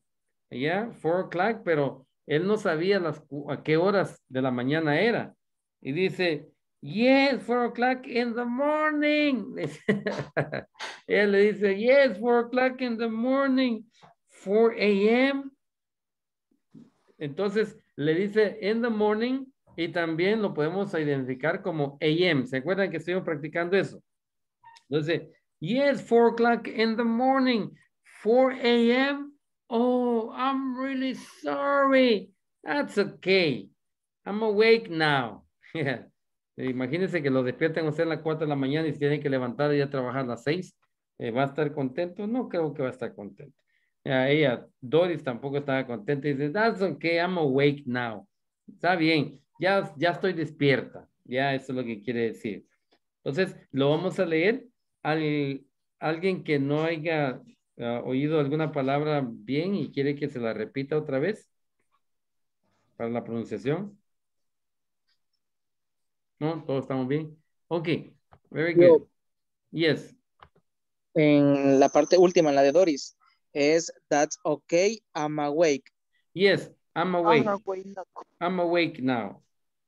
Speaker 1: Yeah, 4 o'clock, pero él no sabía las, a qué horas de la mañana era. Y dice, yes, 4 o'clock in the morning. él le dice, yes, 4 o'clock in the morning, 4 a.m. Entonces le dice in the morning y también lo podemos identificar como AM. ¿Se acuerdan que estuvimos practicando eso? Entonces, yes, 4 o'clock in the morning, 4 a.m. Oh, I'm really sorry. That's okay. I'm awake now. Yeah. Imagínense que lo despierten a usted a las 4 de la mañana y se tienen que levantar y ya trabajar a las 6. Eh, ¿Va a estar contento? No creo que va a estar contento. Ella, Doris tampoco estaba contenta y dice, that's okay, I'm awake now. Está bien, ya, ya estoy despierta. Ya, eso es lo que quiere decir. Entonces, lo vamos a leer. Al, alguien que no haya ah, oído alguna palabra bien y quiere que se la repita otra vez para la pronunciación. ¿No? ¿Todos estamos bien? Ok, very
Speaker 6: Yo.
Speaker 1: good. Yes,
Speaker 6: En la parte última, en la de Doris, es That's okay, I'm awake.
Speaker 1: yes, I'm awake.
Speaker 9: Ah, güey, no.
Speaker 1: I'm awake now.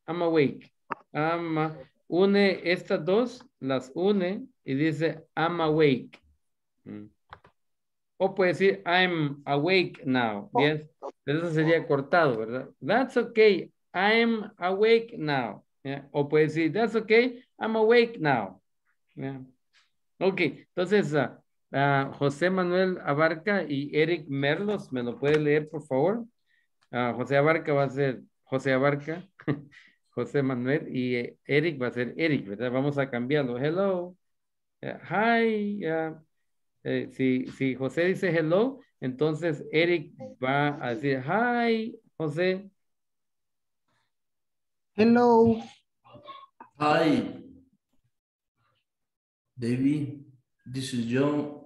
Speaker 1: I'm awake. I'm, une estas dos, las une y dice I'm awake. Mm. O puede decir I'm awake now. Yes. Pero eso sería cortado, ¿verdad? That's okay. I'm awake now. Yeah. O puede decir that's okay. I'm awake now. Yeah. Ok, entonces ah, ah, José Manuel Abarca y Eric Merlos, ¿me lo puede leer, por favor? Ah, José Abarca va a ser José Abarca, José Manuel y eh, Eric va a ser Eric, ¿verdad? Vamos a cambiarlo. Hello. Eh, hi. ah, eh, si, si José dice hello, entonces Eric va a decir hi, José.
Speaker 13: Hello.
Speaker 3: Hi, David. This is John.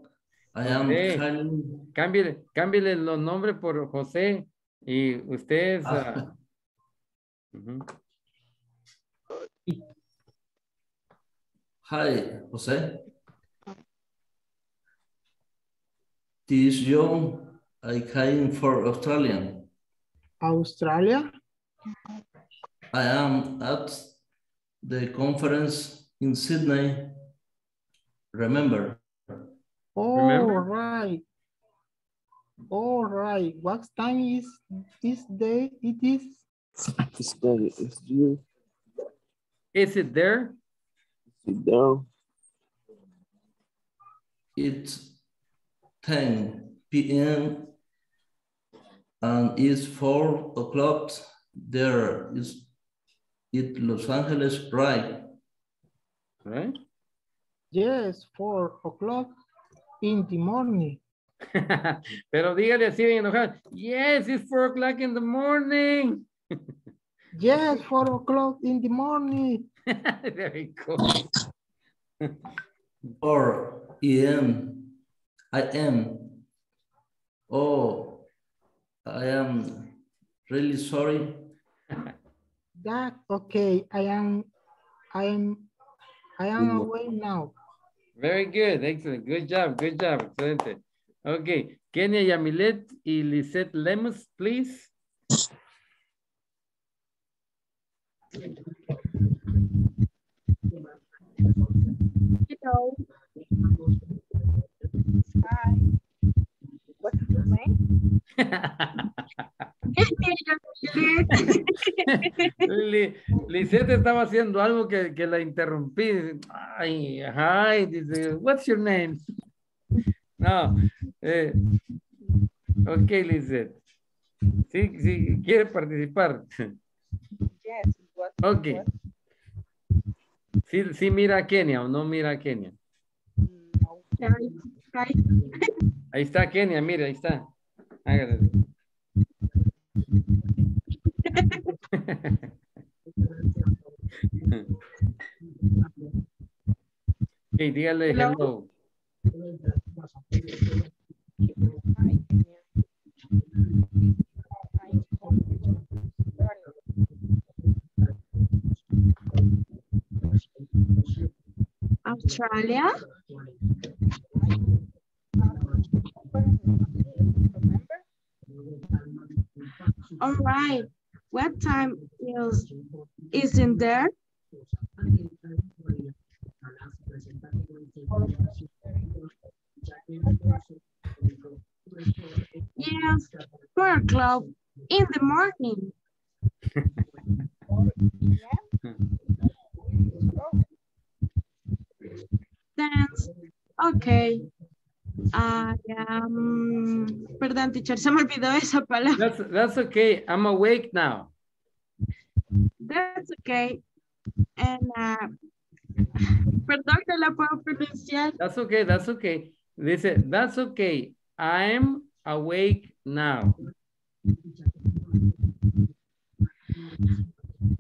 Speaker 3: I am calling.
Speaker 1: Cámbiale, cámbiale los nombres por José y usted es...
Speaker 3: Ah.
Speaker 1: ah, ujú.
Speaker 3: Hi, Jose. This is John. I came for Australian.
Speaker 13: Australia.
Speaker 3: I am at the conference in Sydney. Remember,
Speaker 13: All
Speaker 1: Remember?
Speaker 13: right. All right. What time is this day? It is.
Speaker 5: This day is you.
Speaker 1: Is it there?
Speaker 5: Sit down.
Speaker 3: it's 10 p.m. and it's 4 o'clock. There is it Los Angeles, right?
Speaker 1: Right?
Speaker 13: Yes, four o'clock in the morning.
Speaker 1: Pero dígale así bien enojado. Yes, it's four o'clock in the morning.
Speaker 13: Yes, four o'clock in the morning.
Speaker 1: Very cool.
Speaker 3: Or am. I am. Oh, I am really sorry.
Speaker 13: That okay. I am. I am. I am away now.
Speaker 1: Very good, excellent. Good job, good job, excelente. Okay, Kenia Yamilet y Lisette Lemus, please.
Speaker 15: Hello. Hi. What's your name?
Speaker 1: Li- Lisette estaba haciendo algo que, que la interrumpí. Ay, hi, dice, what's your name? No, eh, ok, Lisette. Sí, sí, quiere participar.
Speaker 15: Yes. What,
Speaker 1: Ok.
Speaker 15: what?
Speaker 1: Sí, sí mira a Kenia o no mira a Kenia. Ahí está Kenia, mira, ahí está. Hágale. Ok, dígale
Speaker 15: Hello.
Speaker 1: hello.
Speaker 14: Australia. All right. What time is is in there? Yes, four o'clock in the morning. Okay. I am... Perdón, teacher, se me olvidó esa palabra.
Speaker 1: That's, that's okay, I'm awake now.
Speaker 14: That's okay. And, uh, perdón, no la puedo pronunciar.
Speaker 1: That's okay, that's okay. Dice, that's okay, I'm awake now.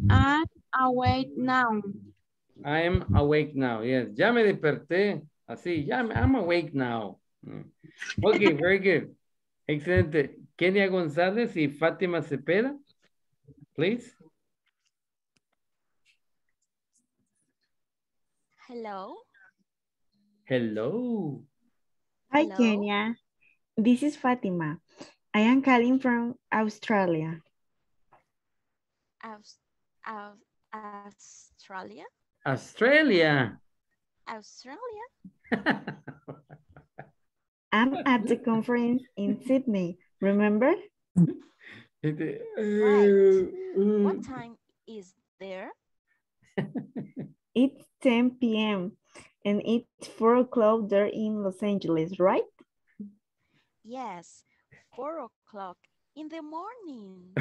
Speaker 14: I'm awake now.
Speaker 1: I am awake now, yes. Ya me desperté, así, ya me, I'm awake now. Mm. Okay, very good. Excelente. Kenia González y Fátima Cepeda, please.
Speaker 8: Hello.
Speaker 1: Hello.
Speaker 2: Hi,
Speaker 8: Hello.
Speaker 2: Kenya. This is Fatima. I am calling from Australia.
Speaker 8: Aus- Aus- Australia.
Speaker 1: Australia.
Speaker 8: Australia.
Speaker 2: I'm at the conference in Sydney. Remember?
Speaker 8: Right. What time is there?
Speaker 2: It's 10 p.m. and it's 4 o'clock there in Los Angeles, right?
Speaker 8: Yes, four o'clock in the morning.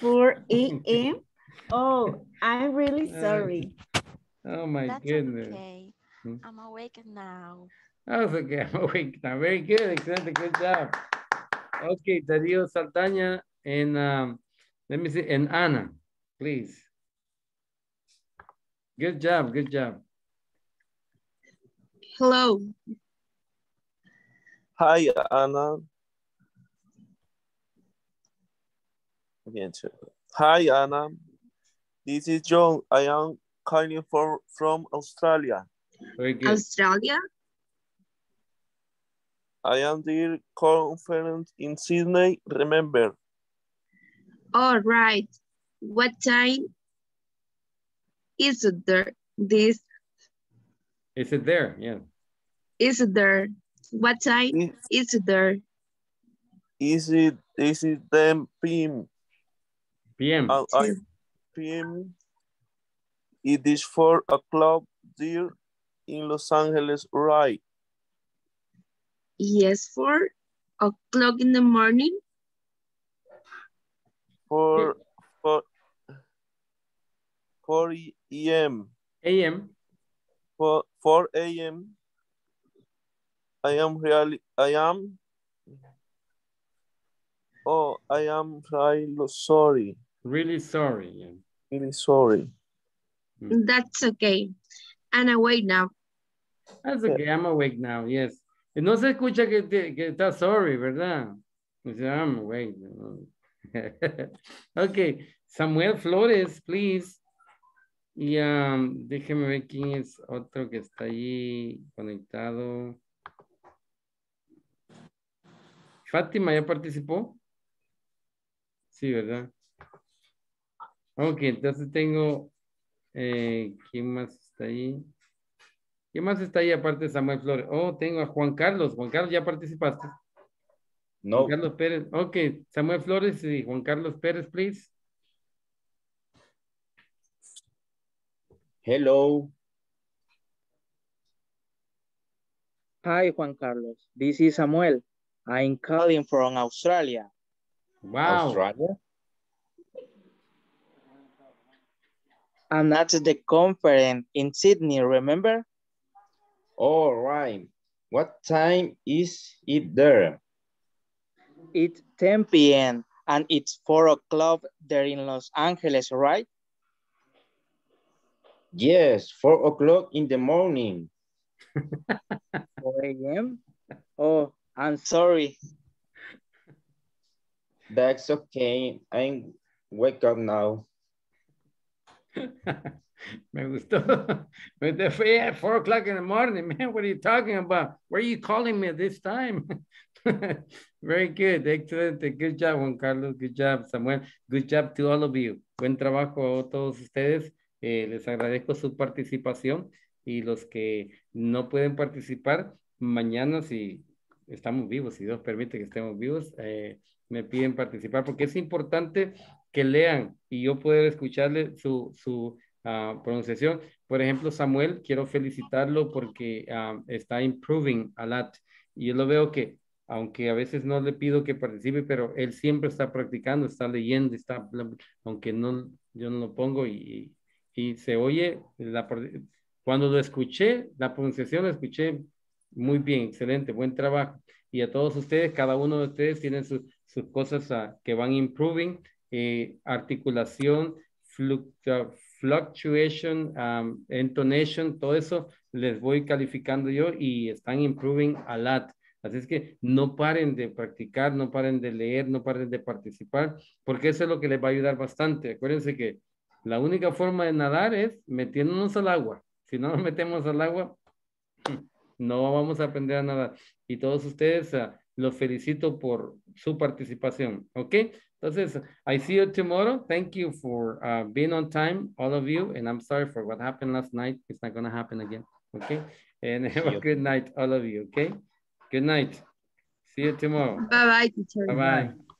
Speaker 2: 4 a.m. Oh, I'm really
Speaker 1: Uh,
Speaker 2: sorry.
Speaker 1: Oh my
Speaker 8: That's
Speaker 1: goodness.
Speaker 8: okay.
Speaker 1: Hmm.
Speaker 8: I'm awake now.
Speaker 1: That's okay, I'm awake now. Very good, excellent, good job. Okay, Darío Saldaña and um, let me see, and Anna, please. Good job, good job.
Speaker 4: Hello.
Speaker 5: Hi, Anna. Bien, chévere. Hi, Anna. This is John. I am calling for, from Australia.
Speaker 1: Very good.
Speaker 4: Australia.
Speaker 5: I am the conference in Sydney. Remember,
Speaker 4: All right. What time is it there? This
Speaker 1: Is it there? Yeah.
Speaker 4: is it there? What time is it there?
Speaker 5: is it is it them PM?
Speaker 1: PM.
Speaker 5: And I PM. It is four o'clock there in Los Angeles, right?
Speaker 4: Yes, four o'clock in the morning.
Speaker 5: For for four a.m.
Speaker 1: AM.
Speaker 5: For four a.m. I am really, I am, oh, I am really sorry.
Speaker 1: Really sorry. yeah.
Speaker 5: Really sorry.
Speaker 4: That's okay. I'm awake now.
Speaker 1: That's okay, I'm awake now, yes. No se escucha que, te- que está sorry, ¿verdad? I'm awake. ok, Samuel Flores, please. Y um, déjeme ver quién es otro que está ahí conectado. Fátima, ¿ya participó? Sí, ¿verdad? Ok, entonces tengo, eh, ¿quién más está ahí? ¿Quién más está ahí aparte de Samuel Flores? Oh, tengo a Juan Carlos. Juan Carlos, ¿ya participaste?
Speaker 10: No.
Speaker 1: Juan Carlos Pérez. Ok, Samuel Flores y Juan Carlos Pérez, please.
Speaker 10: Hello.
Speaker 6: Hi, Juan Carlos. This is Samuel. I'm calling from Australia.
Speaker 1: Wow.
Speaker 10: Australia?
Speaker 6: I'm at the conference in Sydney, remember?
Speaker 10: All right. What time is it there?
Speaker 6: It's 10 p.m. and it's 4 o'clock there in Los Angeles, right?
Speaker 10: Yes, four o'clock in the morning.
Speaker 6: 4 a.m.? Oh, I'm sorry.
Speaker 10: That's okay. I'm wake up now.
Speaker 1: Me gustó. Me gustó. Fue at four o'clock in the morning, man. What are you talking about? Where are you calling me at this time? Very good. Excellent. Good job, Juan Carlos. Good job, Samuel. Good job to all of you. Buen trabajo a todos ustedes. Eh, les agradezco su participación y los que no pueden participar, mañana si estamos vivos, si Dios permite que estemos vivos, eh, me piden participar porque es importante que lean y yo poder escucharle su, su ah, pronunciación. Por ejemplo, Samuel, quiero felicitarlo porque ah, está improving a lot. Y yo lo veo que, aunque a veces no le pido que participe, pero él siempre está practicando, está leyendo, está, aunque no, yo no lo pongo y, y se oye, la, cuando lo escuché, la pronunciación la escuché muy bien, excelente, buen trabajo. Y a todos ustedes, cada uno de ustedes tiene sus, sus cosas ah, que van improving, eh, articulación, fluctua- fluctuation, um, intonation, todo eso les voy calificando yo y están improving a lot. Así es que no paren de practicar, no paren de leer, no paren de participar, porque eso es lo que les va a ayudar bastante. Acuérdense que la única forma de nadar es metiéndonos al agua. Si no nos metemos al agua, no vamos a aprender a nadar. Y todos ustedes ah, los felicito por su participación. ¿Ok? Entonces, I see you tomorrow. Thank you for uh, being on time, all of you. And I'm sorry for what happened last night. It's not going to happen again. Okay? And have a good night, all of you. Okay? Good night. See you tomorrow.
Speaker 4: Bye bye, teacher.
Speaker 1: Bye-bye.